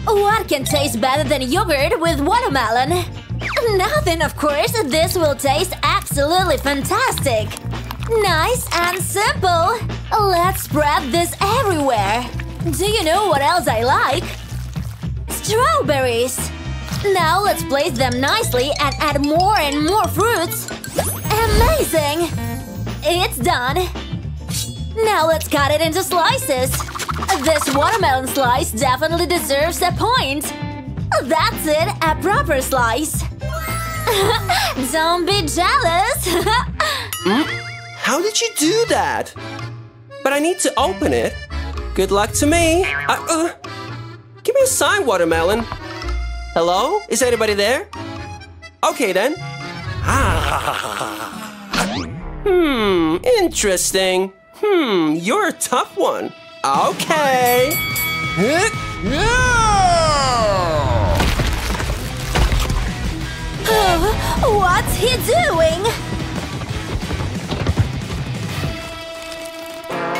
[SPEAKER 5] What can taste better than yogurt with watermelon? Nothing, of course. This will taste absolutely fantastic. Nice and simple. Let's spread this everywhere. Do you know what else I like? Strawberries. Now let's place them nicely and add more and more fruits. Amazing! It's done. Now let's cut it into slices. This watermelon slice definitely deserves a point. That's it, a proper slice. Don't be jealous.
[SPEAKER 4] How did you do that? But I need to open it. Good luck to me. Uh, give me a sign, watermelon. Hello? Is anybody there? Okay then. Hmm, interesting. Hmm, you're a tough one. Okay.
[SPEAKER 5] What's he doing?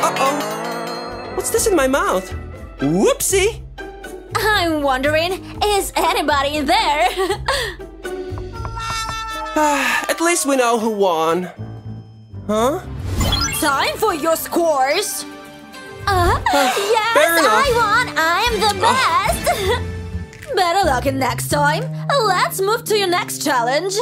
[SPEAKER 4] Uh-oh. What's this in my mouth? Whoopsie!
[SPEAKER 5] I'm wondering, is anybody there?
[SPEAKER 4] Ah, at least we know who won. Huh?
[SPEAKER 5] Time for your scores. Uh,
[SPEAKER 4] ah, yes.
[SPEAKER 5] I won. I am the ah. best. Better luck next time. Let's move to your next challenge.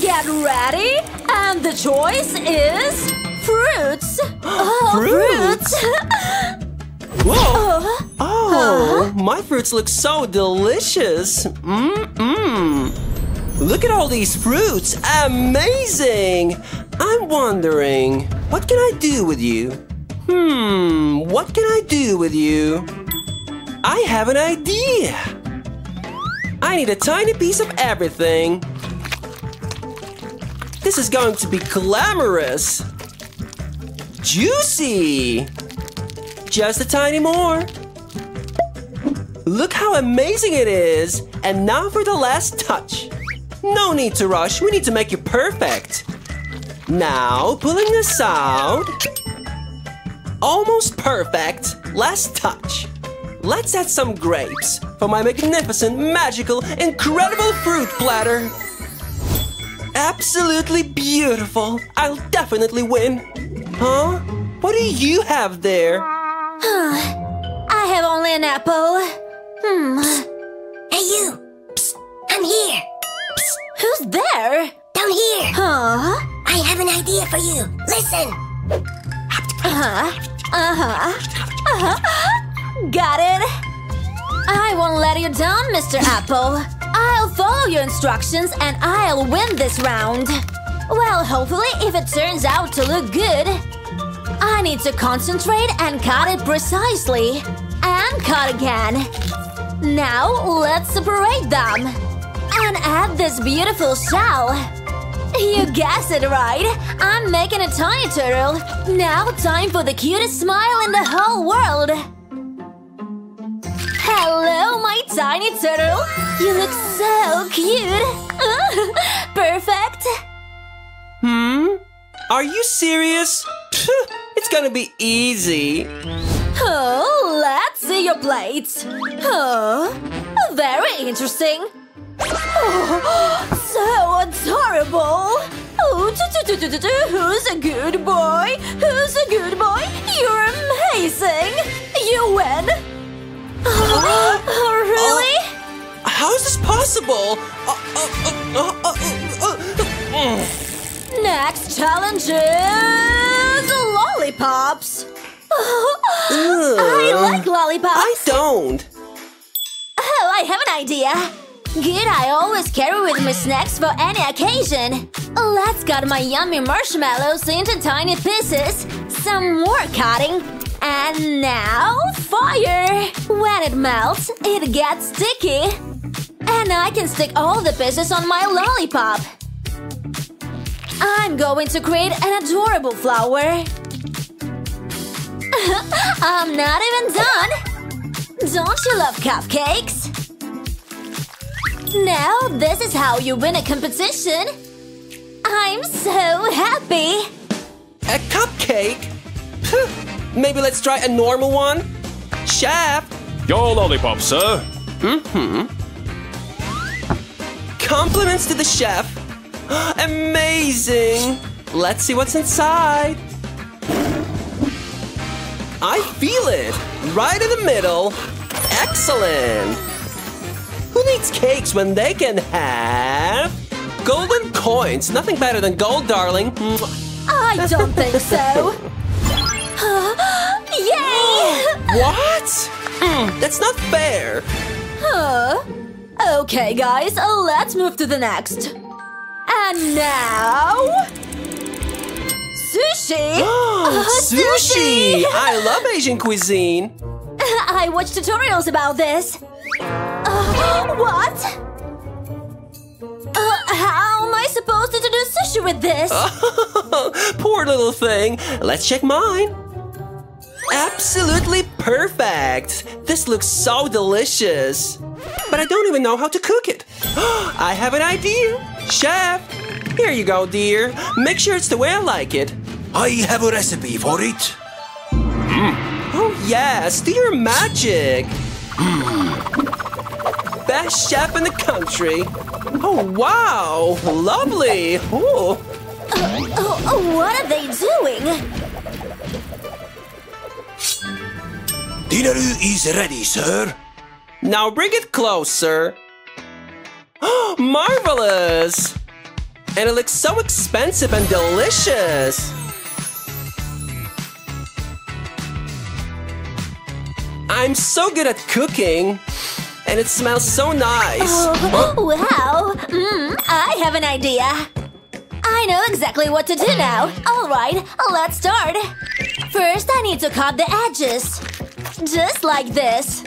[SPEAKER 5] Get ready, and the choice is fruits. Oh,
[SPEAKER 4] Fruits?
[SPEAKER 5] fruits.
[SPEAKER 4] Whoa! Oh, my fruits look so delicious. Mmm-mmm. Look at all these fruits. Amazing. I'm wondering, What can I do with you? Hmm, what can I do with you? I have an idea. I need a tiny piece of everything. This is going to be glamorous. Juicy. Just a tiny more. Look how amazing it is. And now for the last touch. No need to rush, we need to make it perfect. Now, pulling this out. Almost perfect. Last touch. Let's add some grapes for my magnificent, magical, incredible fruit platter. Absolutely beautiful. I'll definitely win. Huh? What do you have there?
[SPEAKER 5] I have only an apple. Hmm.
[SPEAKER 12] Hey, you! Psst, I'm here!
[SPEAKER 5] Who's there?
[SPEAKER 12] Down here!
[SPEAKER 5] Huh?
[SPEAKER 12] I have an idea for you! Listen!
[SPEAKER 5] Uh-huh. Uh-huh. Uh-huh. Got it. I won't let you down, Mr. Apple. I'll follow your instructions and I'll win this round. Well, hopefully, if it turns out to look good. I need to concentrate and cut it precisely. And cut again. Now, let's separate them. And add this beautiful shell. You guessed it right. I'm making a tiny turtle. Now, time for the cutest smile in the whole world. Hello, my tiny turtle. You look so cute. Perfect.
[SPEAKER 4] Hmm? Are you serious? It's gonna be easy.
[SPEAKER 5] Oh, let's see your plate. Oh, very interesting. Oh, so adorable. Oh, who's a good boy? Who's a good boy? You're amazing. You win. Oh, really?
[SPEAKER 4] Uh, how is this possible? Uh, uh, uh mm.
[SPEAKER 5] Next challenge is lollipops. I like lollipops.
[SPEAKER 4] I don't.
[SPEAKER 5] Oh, I have an idea. Good, I always carry with me snacks for any occasion. Let's cut my yummy marshmallows into tiny pieces. Some more cutting. And now, fire! When it melts, it gets sticky. And I can stick all the pieces on my lollipop. I'm going to create an adorable flower. I'm not even done. Don't you love cupcakes? Now, this is how you win a competition. I'm so happy.
[SPEAKER 4] A cupcake? Maybe let's try a normal one? Chef!
[SPEAKER 3] Your lollipop, sir.
[SPEAKER 4] Mm-hmm. Compliments to the chef. Amazing! Let's see what's inside. I feel it! Right in the middle. Excellent! Who needs cakes when they can have golden coins? Nothing better than gold, darling.
[SPEAKER 5] I don't think so. Yay!
[SPEAKER 4] What? Mm, that's not fair.
[SPEAKER 5] Huh? Okay, guys, let's move to the next. And now. Sushi! Uh,
[SPEAKER 4] Sushi! I love Asian cuisine.
[SPEAKER 5] I watched tutorials about this. Uh, what? Uh, how am I supposed to do sushi with this?
[SPEAKER 4] Poor little thing. Let's check mine. Absolutely perfect. This looks so delicious. But I don't even know how to cook it. I have an idea. Chef, here you go, dear. Make sure it's the way I like it.
[SPEAKER 13] I have a recipe for it. Hmm.
[SPEAKER 4] Oh, yes, do your magic. Hmm. Best chef in the country. Oh, wow, lovely. Oh.
[SPEAKER 5] Uh, oh, what are they doing?
[SPEAKER 13] Dinner is ready, sir.
[SPEAKER 4] Now bring it closer. Marvelous! And it looks so expensive and delicious. I'm so good at cooking. And it smells so nice.
[SPEAKER 5] Oh, wow! Mm, I have an idea. I I know exactly what to do now. Alright, let's start. First, I need to cut the edges. Just like this.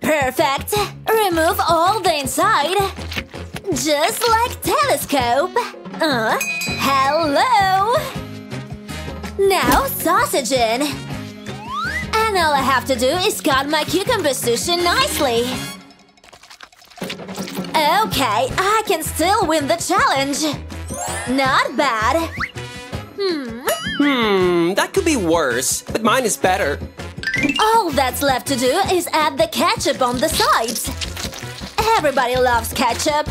[SPEAKER 5] Perfect. Remove all the inside. Just like telescope. Uh, hello. Now sausage in. And all I have to do is cut my cucumber sushi nicely. Okay, I can still win the challenge. Not bad. Hmm.
[SPEAKER 4] Hmm, that could be worse, but mine is better.
[SPEAKER 5] All that's left to do is add the ketchup on the sides. Everybody loves ketchup.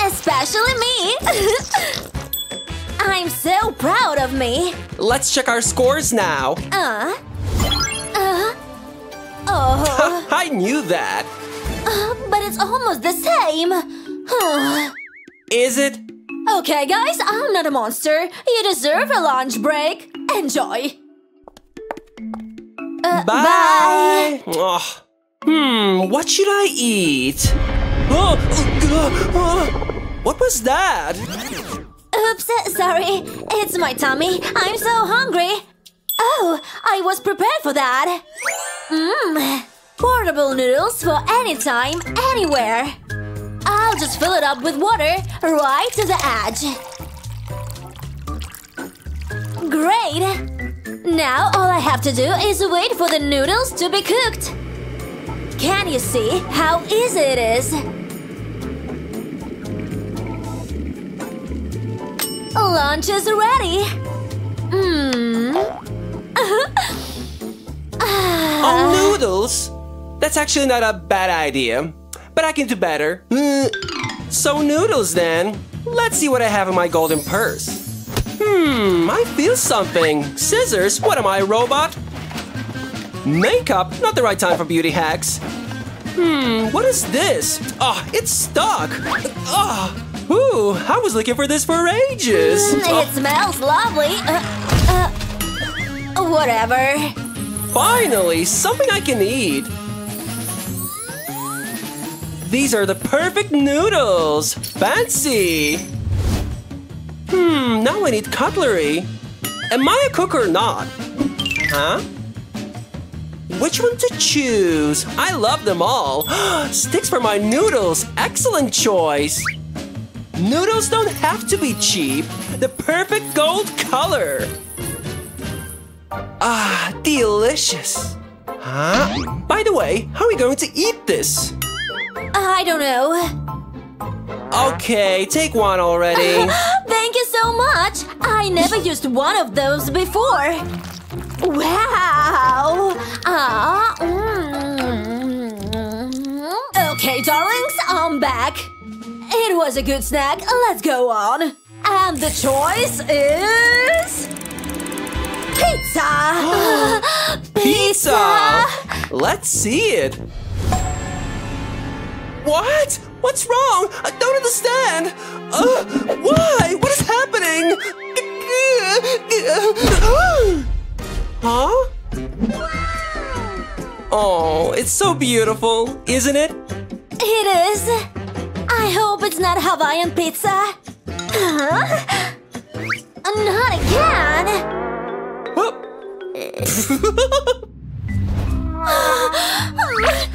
[SPEAKER 5] Especially me. I'm so proud of me.
[SPEAKER 4] Let's check our scores now.
[SPEAKER 5] Uh. Uh. Oh.
[SPEAKER 4] I knew that.
[SPEAKER 5] Uh, but it's almost the same.
[SPEAKER 4] Is it?
[SPEAKER 5] Okay, guys, I'm not a monster. You deserve a lunch break. Enjoy. Uh,
[SPEAKER 4] bye. bye. Oh. Hmm, what should I eat? Oh, uh, uh, what was that?
[SPEAKER 5] Oops, sorry. It's my tummy. I'm so hungry. Oh, I was prepared for that. Mmm. Portable noodles for anytime, anywhere. I'll just fill it up with water right to the edge. Great! Now all I have to do is wait for the noodles to be cooked. Can you see how easy it is? Lunch is ready! Mmm.
[SPEAKER 4] oh, noodles? That's actually not a bad idea. But I can do better. So noodles then. Let's see what I have in my golden purse. Hmm, I feel something. Scissors? What am I, a robot? Makeup? Not the right time for beauty hacks. Hmm, what is this? Oh, it's stuck. Oh, ooh, I was looking for this for ages.
[SPEAKER 5] Mm, it oh. smells lovely. Uh, uh, whatever.
[SPEAKER 4] Finally, something I can eat. These are the perfect noodles! Fancy! Hmm, now I need cutlery. Am I a cook or not? Huh? Which one to choose? I love them all. Sticks for my noodles. Excellent choice. Noodles don't have to be cheap. The perfect gold color. Ah, delicious. Huh? By the way, how are we going to eat this?
[SPEAKER 5] I don't know.
[SPEAKER 4] Okay, take one already.
[SPEAKER 5] Thank you so much. I never used one of those before. Wow. Ah. Mm. Okay, darlings, I'm back. It was a good snack. Let's go on. And the choice is pizza.
[SPEAKER 4] pizza. Let's see it. What? What's wrong? I don't understand. Uh, why? What is happening? huh? Oh, it's so beautiful, isn't it?
[SPEAKER 5] It is. I hope it's not Hawaiian pizza. Huh? Not again.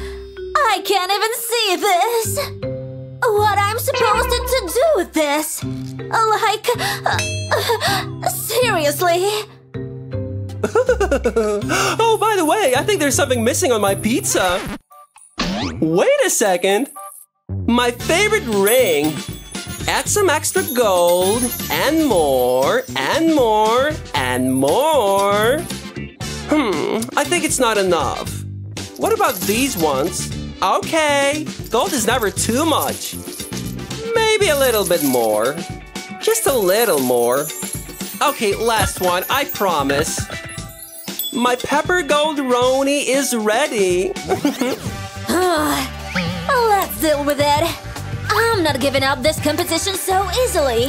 [SPEAKER 5] I can't even see this! What I'm supposed to do with this? Like, uh, seriously?
[SPEAKER 4] oh, by the way, I think there's something missing on my pizza. Wait a second. My favorite ring. Add some extra gold, and more, and more, and more. Hmm, I think it's not enough. What about these ones? Okay, gold is never too much. Maybe a little bit more. Just a little more. Okay, last one, I promise. My pepper gold roni is ready.
[SPEAKER 5] Ah, Let's deal with it. I'm not giving up this competition so easily.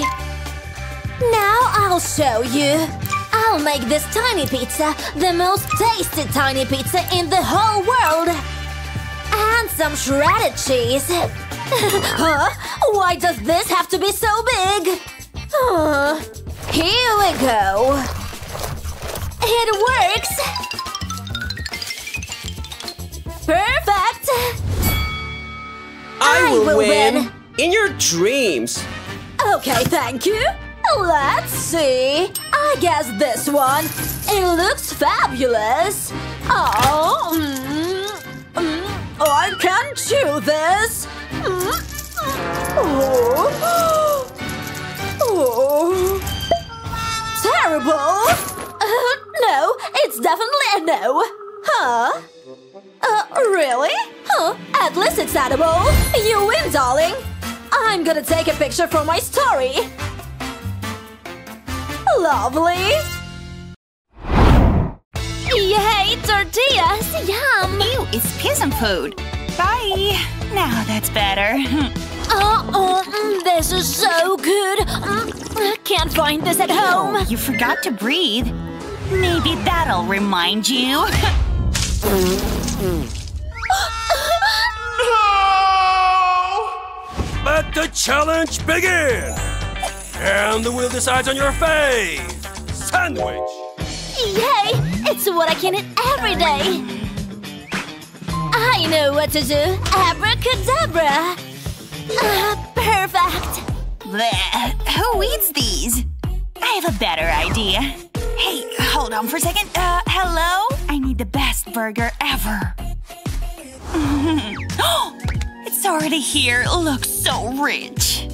[SPEAKER 5] Now I'll show you. I'll make this tiny pizza the most tasty tiny pizza in the whole world. And some shredded cheese. huh? Why does this have to be so big? Uh, here we go. It works! Perfect!
[SPEAKER 4] I,
[SPEAKER 5] I
[SPEAKER 4] will, win.
[SPEAKER 5] win.
[SPEAKER 4] in your dreams.
[SPEAKER 5] Okay, thank you. Let's see. I guess this one. It looks fabulous. Oh, mm, I can't chew this. Oh, oh. Terrible. Uh, no, it's definitely a no. Huh? Uh, really? Huh? At least it's edible. You win, darling. I'm gonna take a picture for my story. Lovely. Yay, tortillas! Yum!
[SPEAKER 14] Ew, it's peasant food. Bye. Now that's better.
[SPEAKER 5] Oh, oh, mm, this is so good. Mm, I can't find this at home.
[SPEAKER 14] Oh, you forgot to breathe. Maybe that'll remind you. no!
[SPEAKER 2] Let the challenge begin! And the wheel decides on your fate! Sandwich!
[SPEAKER 5] Yay! It's what I can eat every day. I know what to do. Abracadabra. Ah, perfect.
[SPEAKER 14] Bleh. Who eats these? I have a better idea. Hey, hold on for a second. Uh, hello? I need the best burger ever. it's already here. Looks so rich.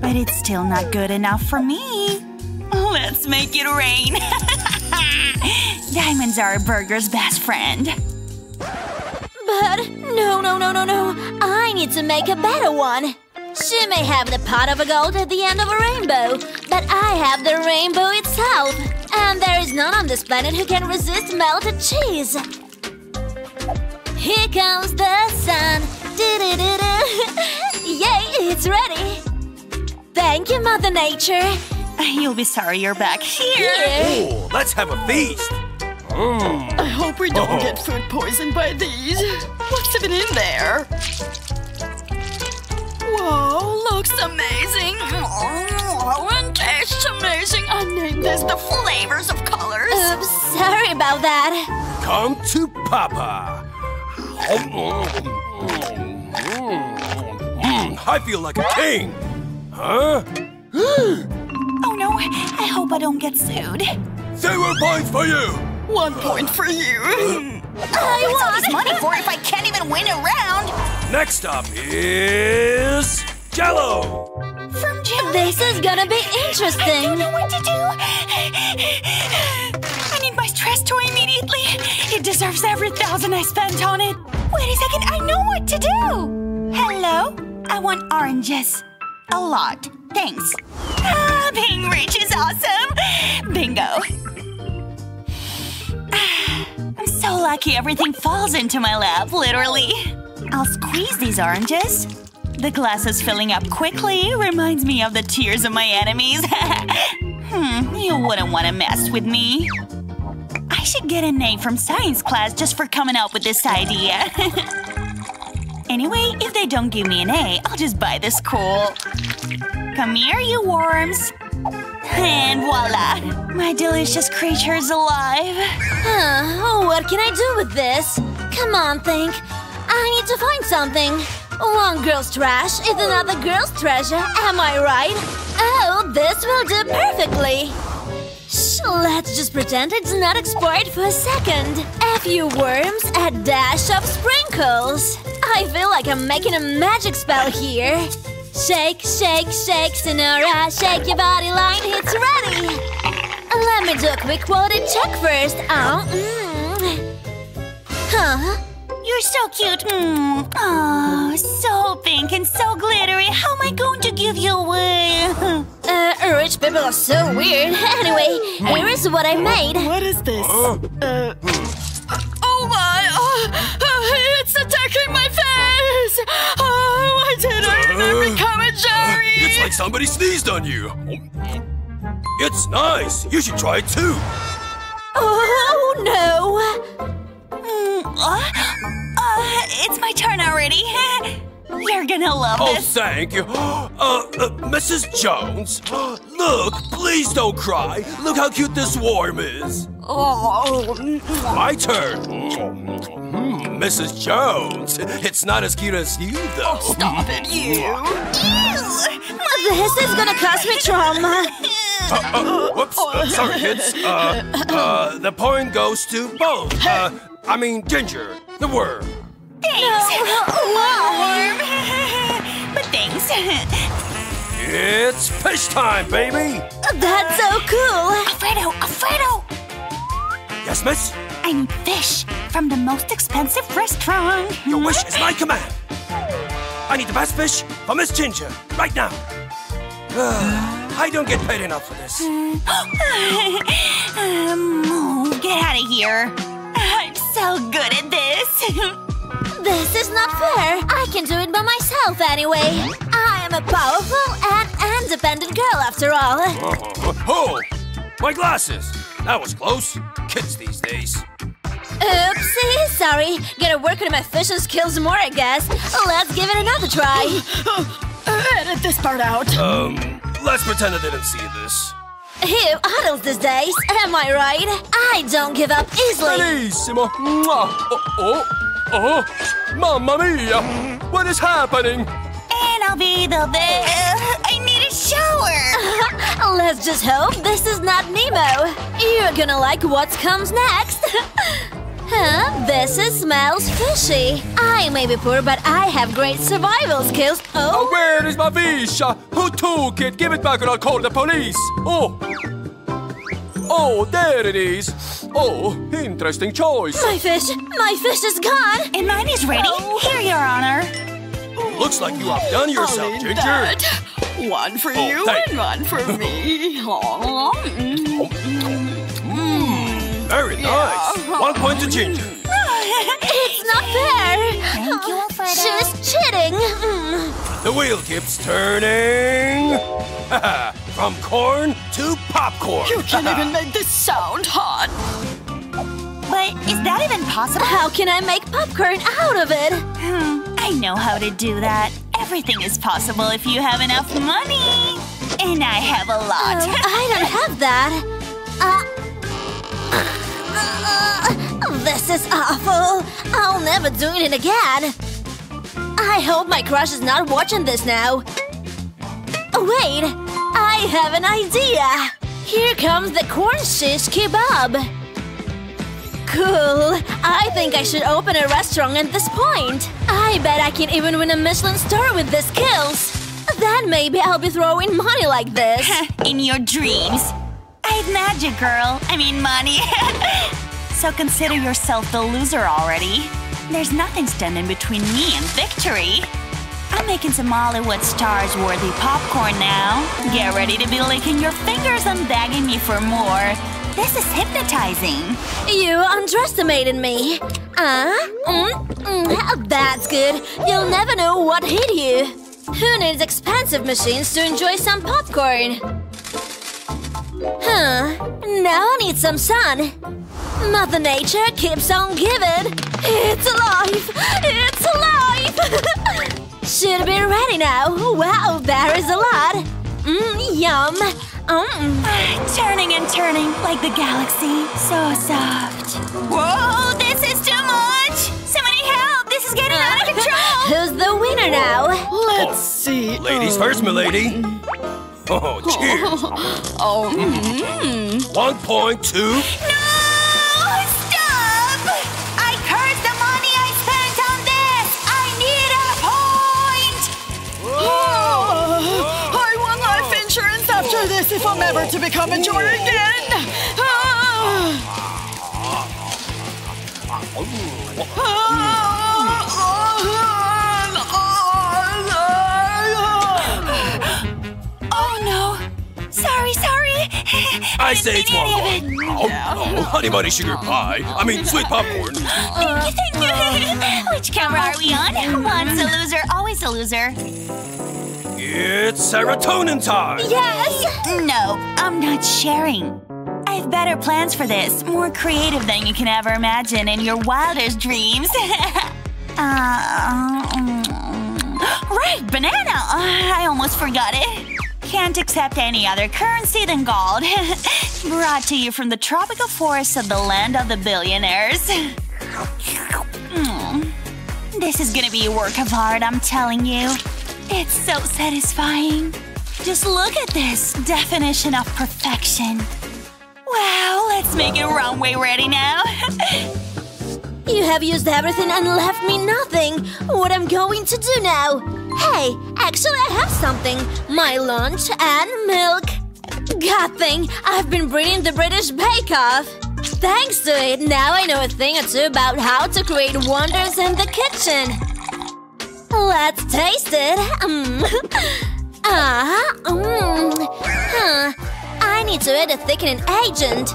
[SPEAKER 14] But it's still not good enough for me. Let's make it rain. Diamonds are a burger's best friend.
[SPEAKER 5] But no, no, no, no, no. I need to make a better one. She may have the pot of gold at the end of a rainbow, but I have the rainbow itself. And there is none on this planet who can resist melted cheese. Here comes the sun. Do-do-do-do. Yay, it's ready. Thank you, Mother Nature.
[SPEAKER 14] You'll be sorry you're back here.
[SPEAKER 2] Oh, let's have a feast! Mmm.
[SPEAKER 15] I hope we don't
[SPEAKER 2] Oh.
[SPEAKER 15] get food poisoned by these. What's even in there? Whoa, looks amazing. And tastes amazing. I named this the flavors of colors.
[SPEAKER 5] Oops, sorry about that.
[SPEAKER 2] Come to Papa! Mm, I feel like a king! Huh?
[SPEAKER 14] Oh no, I hope I don't get sued.
[SPEAKER 2] Zero points for you!
[SPEAKER 15] One point for you.
[SPEAKER 14] I want all this money for if I can't even win a round.
[SPEAKER 2] Next up is Jello.
[SPEAKER 14] From Jello.
[SPEAKER 5] This is gonna be interesting.
[SPEAKER 14] I don't know what to do. I need my stress toy immediately. It deserves every thousand I spent on it. Wait a second, I know what to do. Hello, I want oranges. A lot. Thanks. Ah, being rich is awesome. Bingo. I'm so lucky everything falls into my lap, literally. I'll squeeze these oranges. The glass is filling up quickly. Reminds me of the tears of my enemies. hmm, you wouldn't want to mess with me. I should get A from science class just for coming up with this idea. anyway, if they don't give me an A, I'll just buy this cool. Come here, you worms. And voila! My delicious creature's alive.
[SPEAKER 5] Huh, oh, what can I do with this? Come on, think. I need to find something. One girl's trash is another girl's treasure, am I right? Oh, this will do perfectly. Let's just pretend it's not expired for a second. A few worms, a dash of sprinkles. I feel like I'm making a magic spell here. Shake, shake, shake, Señora, shake your body line, it's ready. Let me do a quick quality check first. Oh, mm. Huh?
[SPEAKER 14] You're so cute. Mm. Oh, so pink and so glittery. How am I going to give you away?
[SPEAKER 5] Uh, rich people are so weird. Anyway, here is what I made.
[SPEAKER 15] What is this? Uh, oh my! Oh, it's attacking my face! Oh, why did I even become a Jerry?
[SPEAKER 2] It's like somebody sneezed on you. It's nice. You should try it too.
[SPEAKER 5] Oh no!
[SPEAKER 14] Mm, uh, uh, Uh, it's my turn already. You're gonna love
[SPEAKER 2] Oh,
[SPEAKER 14] this.
[SPEAKER 2] thank you. Uh, uh, Mrs. Jones, look, please don't cry. Look how cute this worm is.
[SPEAKER 15] Oh,
[SPEAKER 2] My turn. Mm, Mrs. Jones, it's not as cute as you, though.
[SPEAKER 15] Oh, stop it, you.
[SPEAKER 5] This is gonna cause me trauma.
[SPEAKER 2] Uh, uh, whoops, uh, sorry, kids. Uh, uh, the point goes to both. Uh, I mean, Ginger, the worm.
[SPEAKER 14] Thanks. Warm. but thanks.
[SPEAKER 2] It's fish time, baby.
[SPEAKER 5] That's so cool.
[SPEAKER 14] Alfredo, Alfredo.
[SPEAKER 2] Yes, miss?
[SPEAKER 14] I need fish from the most expensive restaurant.
[SPEAKER 2] Your wish is my command. I need the best fish for Miss Ginger right now. I don't get paid enough for this.
[SPEAKER 14] um, get out of here. I'm so good at this.
[SPEAKER 5] This is not fair. I can do it by myself anyway. I am a powerful and independent girl after all.
[SPEAKER 2] Oh, oh, my glasses. That was close. Kids these days.
[SPEAKER 5] Oopsie, sorry. Gotta work on my fishing skills more, I guess. Let's give it another try.
[SPEAKER 15] Edit this part out.
[SPEAKER 2] Um, let's pretend I didn't see this.
[SPEAKER 5] Who huddles these days? Am I right? I don't give up easily.
[SPEAKER 2] Benissimo. Mwah. Oh, oh, oh. Mamma mia. What is happening?
[SPEAKER 14] And I'll be the best. I need a shower.
[SPEAKER 5] Let's just hope this is not Nemo. You're gonna like what comes next. huh? This is smells fishy. I may be poor, but I have great survival skills. Oh, oh
[SPEAKER 2] where is my fish? Who took it? Give it back or I'll call the police. Oh. Oh, there it is. Oh, interesting choice.
[SPEAKER 5] my fish! My fish is gone!
[SPEAKER 14] And mine is ready. Oh. Here, Your Honor.
[SPEAKER 2] Looks like you outdone yourself,
[SPEAKER 15] I'll
[SPEAKER 2] Ginger.
[SPEAKER 15] that. One for
[SPEAKER 2] Oh,
[SPEAKER 15] you
[SPEAKER 2] thank
[SPEAKER 15] and one for me. Aw.
[SPEAKER 2] Very nice. One point to Ginger.
[SPEAKER 5] It's not fair!
[SPEAKER 14] Thank you, Alfredo.
[SPEAKER 5] She's cheating!
[SPEAKER 2] The wheel keeps turning. From corn to popcorn.
[SPEAKER 15] You can't even make this sound hot.
[SPEAKER 14] But is that even possible?
[SPEAKER 5] How can I make popcorn out of it?
[SPEAKER 14] Hmm, I know how to do that. Everything is possible if you have enough money. And I have a lot.
[SPEAKER 5] Oh, I don't have that. Uh, uh, this is awful. I'll never do it again. I hope my crush is not watching this now. Wait, I have an idea. Here comes the corn shish kebab. Cool. I think I should open a restaurant at this point. I bet I can even win a Michelin star with these skills. Then maybe I'll be throwing money like this.
[SPEAKER 14] In your dreams. I've magic, girl. I mean, money. so consider yourself the loser already. There's nothing standing between me and victory. I'm making some Hollywood stars worthy popcorn now. Get ready to be licking your fingers and begging me for more. This is hypnotizing.
[SPEAKER 5] You underestimated me. Uh, mm, mm, that's good. You'll never know what hit you. Who needs expensive machines to enjoy some popcorn? Huh. Now I need some sun. Mother Nature keeps on giving. It's alive! It's alive! Should be ready now. Wow, there is a lot. Mmm, yum. Mm.
[SPEAKER 14] Turning and turning like the galaxy. So soft. Whoa, this is too much! Somebody help! This is getting out of control!
[SPEAKER 5] Who's the winner now?
[SPEAKER 15] Let's see.
[SPEAKER 2] Ladies first, milady. Oh, cheers.
[SPEAKER 15] Oh, mm.
[SPEAKER 2] One point two.
[SPEAKER 14] No! Stop! I cursed the money I spent on this! I need a point!
[SPEAKER 15] Oh, I want life insurance after this if I'm ever to become a juror again.
[SPEAKER 14] Ah. Ah. Ah. Oh
[SPEAKER 2] I say it's more. Oh, oh, honey bunny sugar pie. I mean, sweet popcorn.
[SPEAKER 14] Thank you, thank you! Which camera are we on? Once a loser, always a loser.
[SPEAKER 2] It's serotonin time.
[SPEAKER 14] Yes! No, I'm not sharing. I have better plans for this, more creative than you can ever imagine in your wildest dreams. Uh, mm, right, banana! Uh, I almost forgot it. Can't accept any other currency than gold. Brought to you from the tropical forests of the land of the billionaires. Mm. This is gonna be a work of art, I'm telling you. It's so satisfying. Just look at this definition of perfection. Wow, let's make it runway ready now.
[SPEAKER 5] You have used everything and left me nothing. What am I'm going to do now? Hey, actually I have something. My lunch and milk. God thing, I've been reading the British Bake Off. Thanks to it, now I know a thing or two about how to create wonders in the kitchen. Let's taste it. Mm. Ah, mm. Huh. I need to add a thickening agent.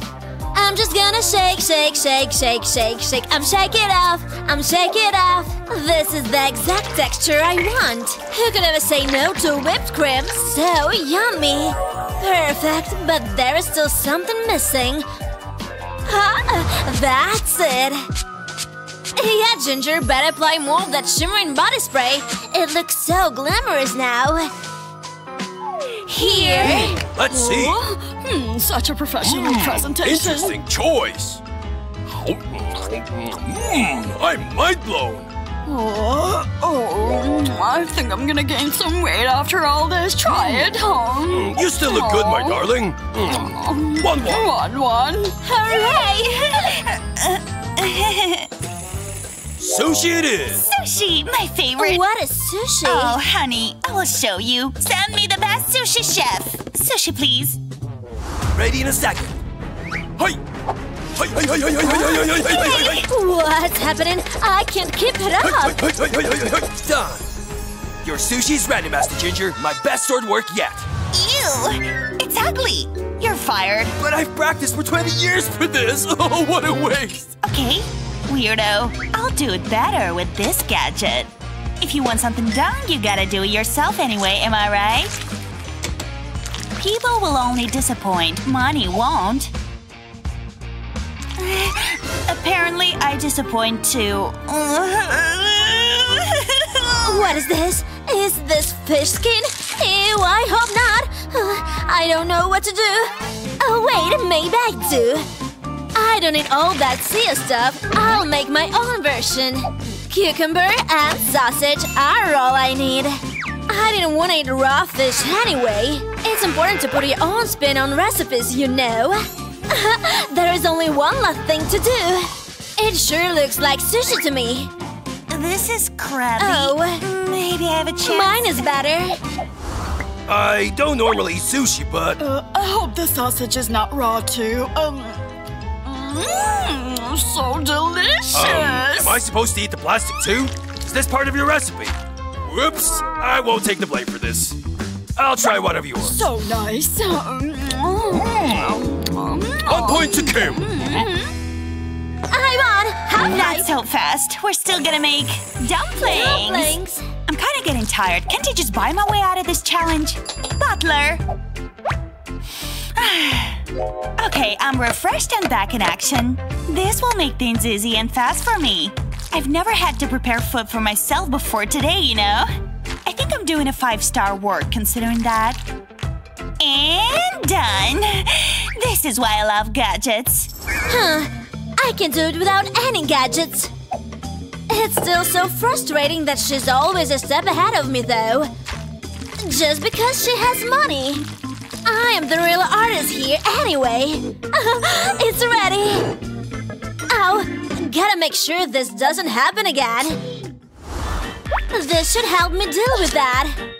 [SPEAKER 5] I'm just gonna shake, shake, shake, shake, shake, shake. I'm shake it off. I'm shake it off. This is the exact texture I want. Who could ever say no to whipped cream? So yummy. Perfect, but there is still something missing. Ah, that's it. Yeah, Ginger, better apply more of that shimmering body spray. It looks so glamorous now. Here.
[SPEAKER 2] Let's see.
[SPEAKER 15] Hmm, such a professional presentation.
[SPEAKER 2] Interesting choice. Mm, I'm mind blown.
[SPEAKER 15] Oh, oh, I think I'm gonna gain some weight after all this. Try it, huh?
[SPEAKER 2] Mm, you still look good, my darling. Mm. One, one.
[SPEAKER 15] One, one.
[SPEAKER 14] Hooray!
[SPEAKER 2] Sushi it is!
[SPEAKER 14] Sushi, my favorite!
[SPEAKER 5] What is sushi?
[SPEAKER 14] Oh, honey, I will show you. Send me the best sushi chef! Sushi, please.
[SPEAKER 2] Ready in a second. Hi!
[SPEAKER 5] What's happening? I can't keep it up!
[SPEAKER 2] Done! Your sushi's ready, Master Ginger. My best sword work yet.
[SPEAKER 14] Ew! It's ugly! You're fired.
[SPEAKER 2] But I've practiced for 20 years for this! Oh, what a waste!
[SPEAKER 14] Okay, weirdo. I'll do it better with this gadget. If you want something done, you gotta do it yourself anyway, am I right? People will only disappoint, money won't. Apparently, I disappoint too.
[SPEAKER 5] What is this? Is this fish skin? Ew, I hope not. I don't know what to do. Oh, wait, maybe I do. I don't need all that sea stuff. I'll make my own version. Cucumber and sausage are all I need. I didn't want to eat raw fish anyway. It's important to put your own spin on recipes, you know. there is only one last thing to do. It sure looks like sushi to me.
[SPEAKER 14] This is crabby.
[SPEAKER 5] Oh.
[SPEAKER 14] Maybe I have a chance.
[SPEAKER 5] Mine is better.
[SPEAKER 2] I don't normally eat sushi, but
[SPEAKER 15] Uh, I hope the sausage is not raw too. Um, mmm, so delicious.
[SPEAKER 2] um, am I supposed to eat the plastic too? Is this part of your recipe? Whoops! I won't take the blame for this. I'll try one of yours.
[SPEAKER 15] So nice. Um,
[SPEAKER 2] One point to Kim.
[SPEAKER 5] I won! How
[SPEAKER 14] Not
[SPEAKER 5] nice!
[SPEAKER 14] so fast. We're still gonna make dumplings.
[SPEAKER 5] Dumplings.
[SPEAKER 14] I'm kind of getting tired. Can't I just buy my way out of this challenge? Butler! okay, I'm refreshed and back in action. This will make things easy and fast for me. I've never had to prepare food for myself before today, you know? I think I'm doing a five-star work considering that. And done! This is why I love gadgets.
[SPEAKER 5] Huh. I can do it without any gadgets. It's still so frustrating that she's always a step ahead of me, though. Just because she has money. I am the real artist here, anyway. it's ready. Ow. Gotta make sure this doesn't happen again. This should help me deal with that.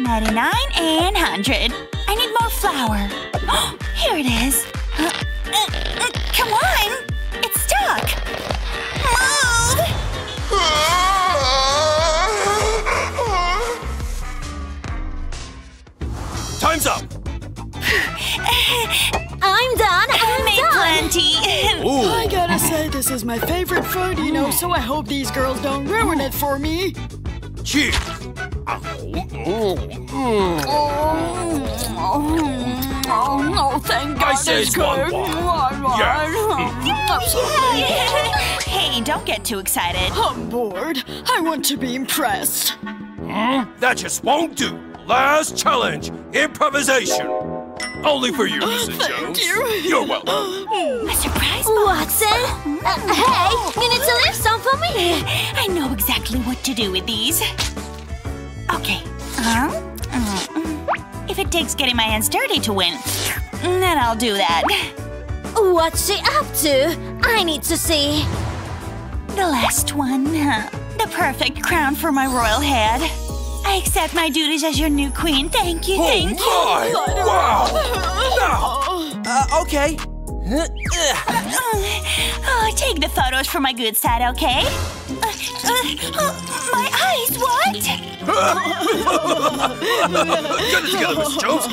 [SPEAKER 14] 99 and 100. I need more flour. Here it is. Uh, uh, uh, come on! It's stuck! Move!
[SPEAKER 2] Time's up.
[SPEAKER 5] I'm done. I'm
[SPEAKER 14] Made
[SPEAKER 5] done.
[SPEAKER 14] plenty.
[SPEAKER 15] I gotta say, this is my favorite food, you know, so I hope these girls don't ruin it for me.
[SPEAKER 2] Cheers.
[SPEAKER 15] Oh, oh no, thank God
[SPEAKER 2] I say
[SPEAKER 15] it's
[SPEAKER 2] it's one,
[SPEAKER 15] good.
[SPEAKER 2] one.
[SPEAKER 15] One, one.
[SPEAKER 2] Yes.
[SPEAKER 15] Absolutely.
[SPEAKER 14] hey, Honey, don't get too excited.
[SPEAKER 15] I'm bored. I want to be impressed.
[SPEAKER 2] Hmm? That just won't do. Last challenge improvisation. Only for you, Mrs.
[SPEAKER 15] Thank
[SPEAKER 2] Jones.
[SPEAKER 15] you.
[SPEAKER 2] You're welcome.
[SPEAKER 14] A surprise
[SPEAKER 5] Watson? Uh, hey, you need to leave some for me.
[SPEAKER 14] I know exactly what to do with these. Okay. Um, mm, if it takes getting my hands dirty to win, then I'll do that.
[SPEAKER 5] What's she up to? I need to see.
[SPEAKER 14] The last one. The perfect crown for my royal head. I accept my duties as your new queen. Thank you, thank
[SPEAKER 2] my!
[SPEAKER 14] you.
[SPEAKER 2] Wow!
[SPEAKER 4] Uh, okay.
[SPEAKER 14] Oh, take the photos for my good side, okay? Uh, uh, uh, my eyes, what?
[SPEAKER 2] Get it together, Mrs. Jones.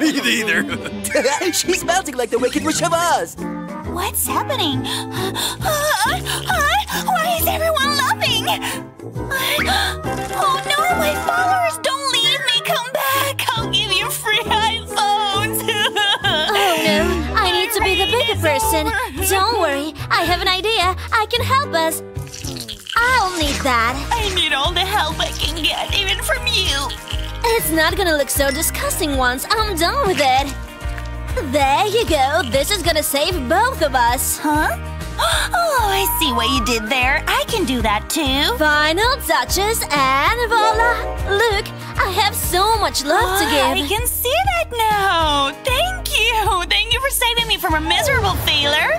[SPEAKER 2] Me neither.
[SPEAKER 4] She's melting like the Wicked Witch of Oz.
[SPEAKER 14] What's happening? Uh, uh, uh, why is everyone laughing? Oh no, my followers! Don't leave me! Come back! I'll give you free iPhones!
[SPEAKER 5] Oh no, I need to be the bigger person. Don't worry, I have an idea. I can help us. I'll need that.
[SPEAKER 14] I need all the help I can get, even from you.
[SPEAKER 5] It's not gonna look so disgusting once I'm done with it. There you go. This is gonna save both of us.
[SPEAKER 14] Huh? Oh, I see what you did there. I can do that too.
[SPEAKER 5] Final touches and voila! Look, I have so much love to
[SPEAKER 14] Oh, I can see that now. Thank you. Thank you for saving me from a miserable failure.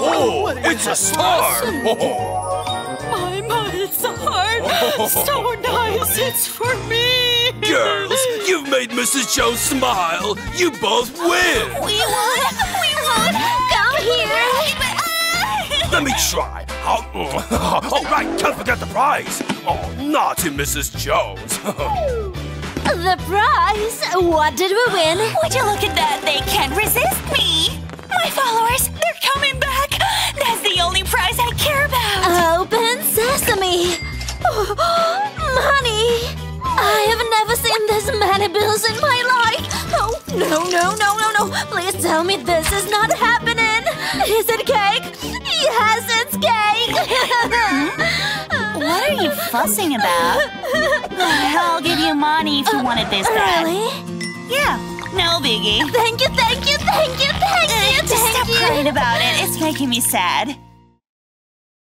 [SPEAKER 2] Oh, it's a star.
[SPEAKER 15] My, my, it's a hard. So nice. It's for me.
[SPEAKER 2] Girls, you've made Mrs. Jones smile. You both win.
[SPEAKER 14] We won. We won.
[SPEAKER 5] Come here.
[SPEAKER 2] Let me try. Oh, oh, right, can't forget the prize. Oh, naughty Mrs. Jones.
[SPEAKER 5] The prize? What did we win?
[SPEAKER 14] Would you look at that? They can't resist me. My followers, they're coming back. That's the only prize I care about.
[SPEAKER 5] Open sesame! money! I have never seen this many bills in my life! Oh, no, no, no, no, no! Please tell me this is not happening! Is it cake? Yes, it's cake!
[SPEAKER 14] What are you fussing about? I'll give you money if you wanted this bad.
[SPEAKER 5] Really?
[SPEAKER 14] Yeah, no biggie.
[SPEAKER 5] Thank you, thank you, thank you, thank uh, you,
[SPEAKER 14] Just
[SPEAKER 5] thank
[SPEAKER 14] stop
[SPEAKER 5] you!
[SPEAKER 14] crying about it. It's making me sad.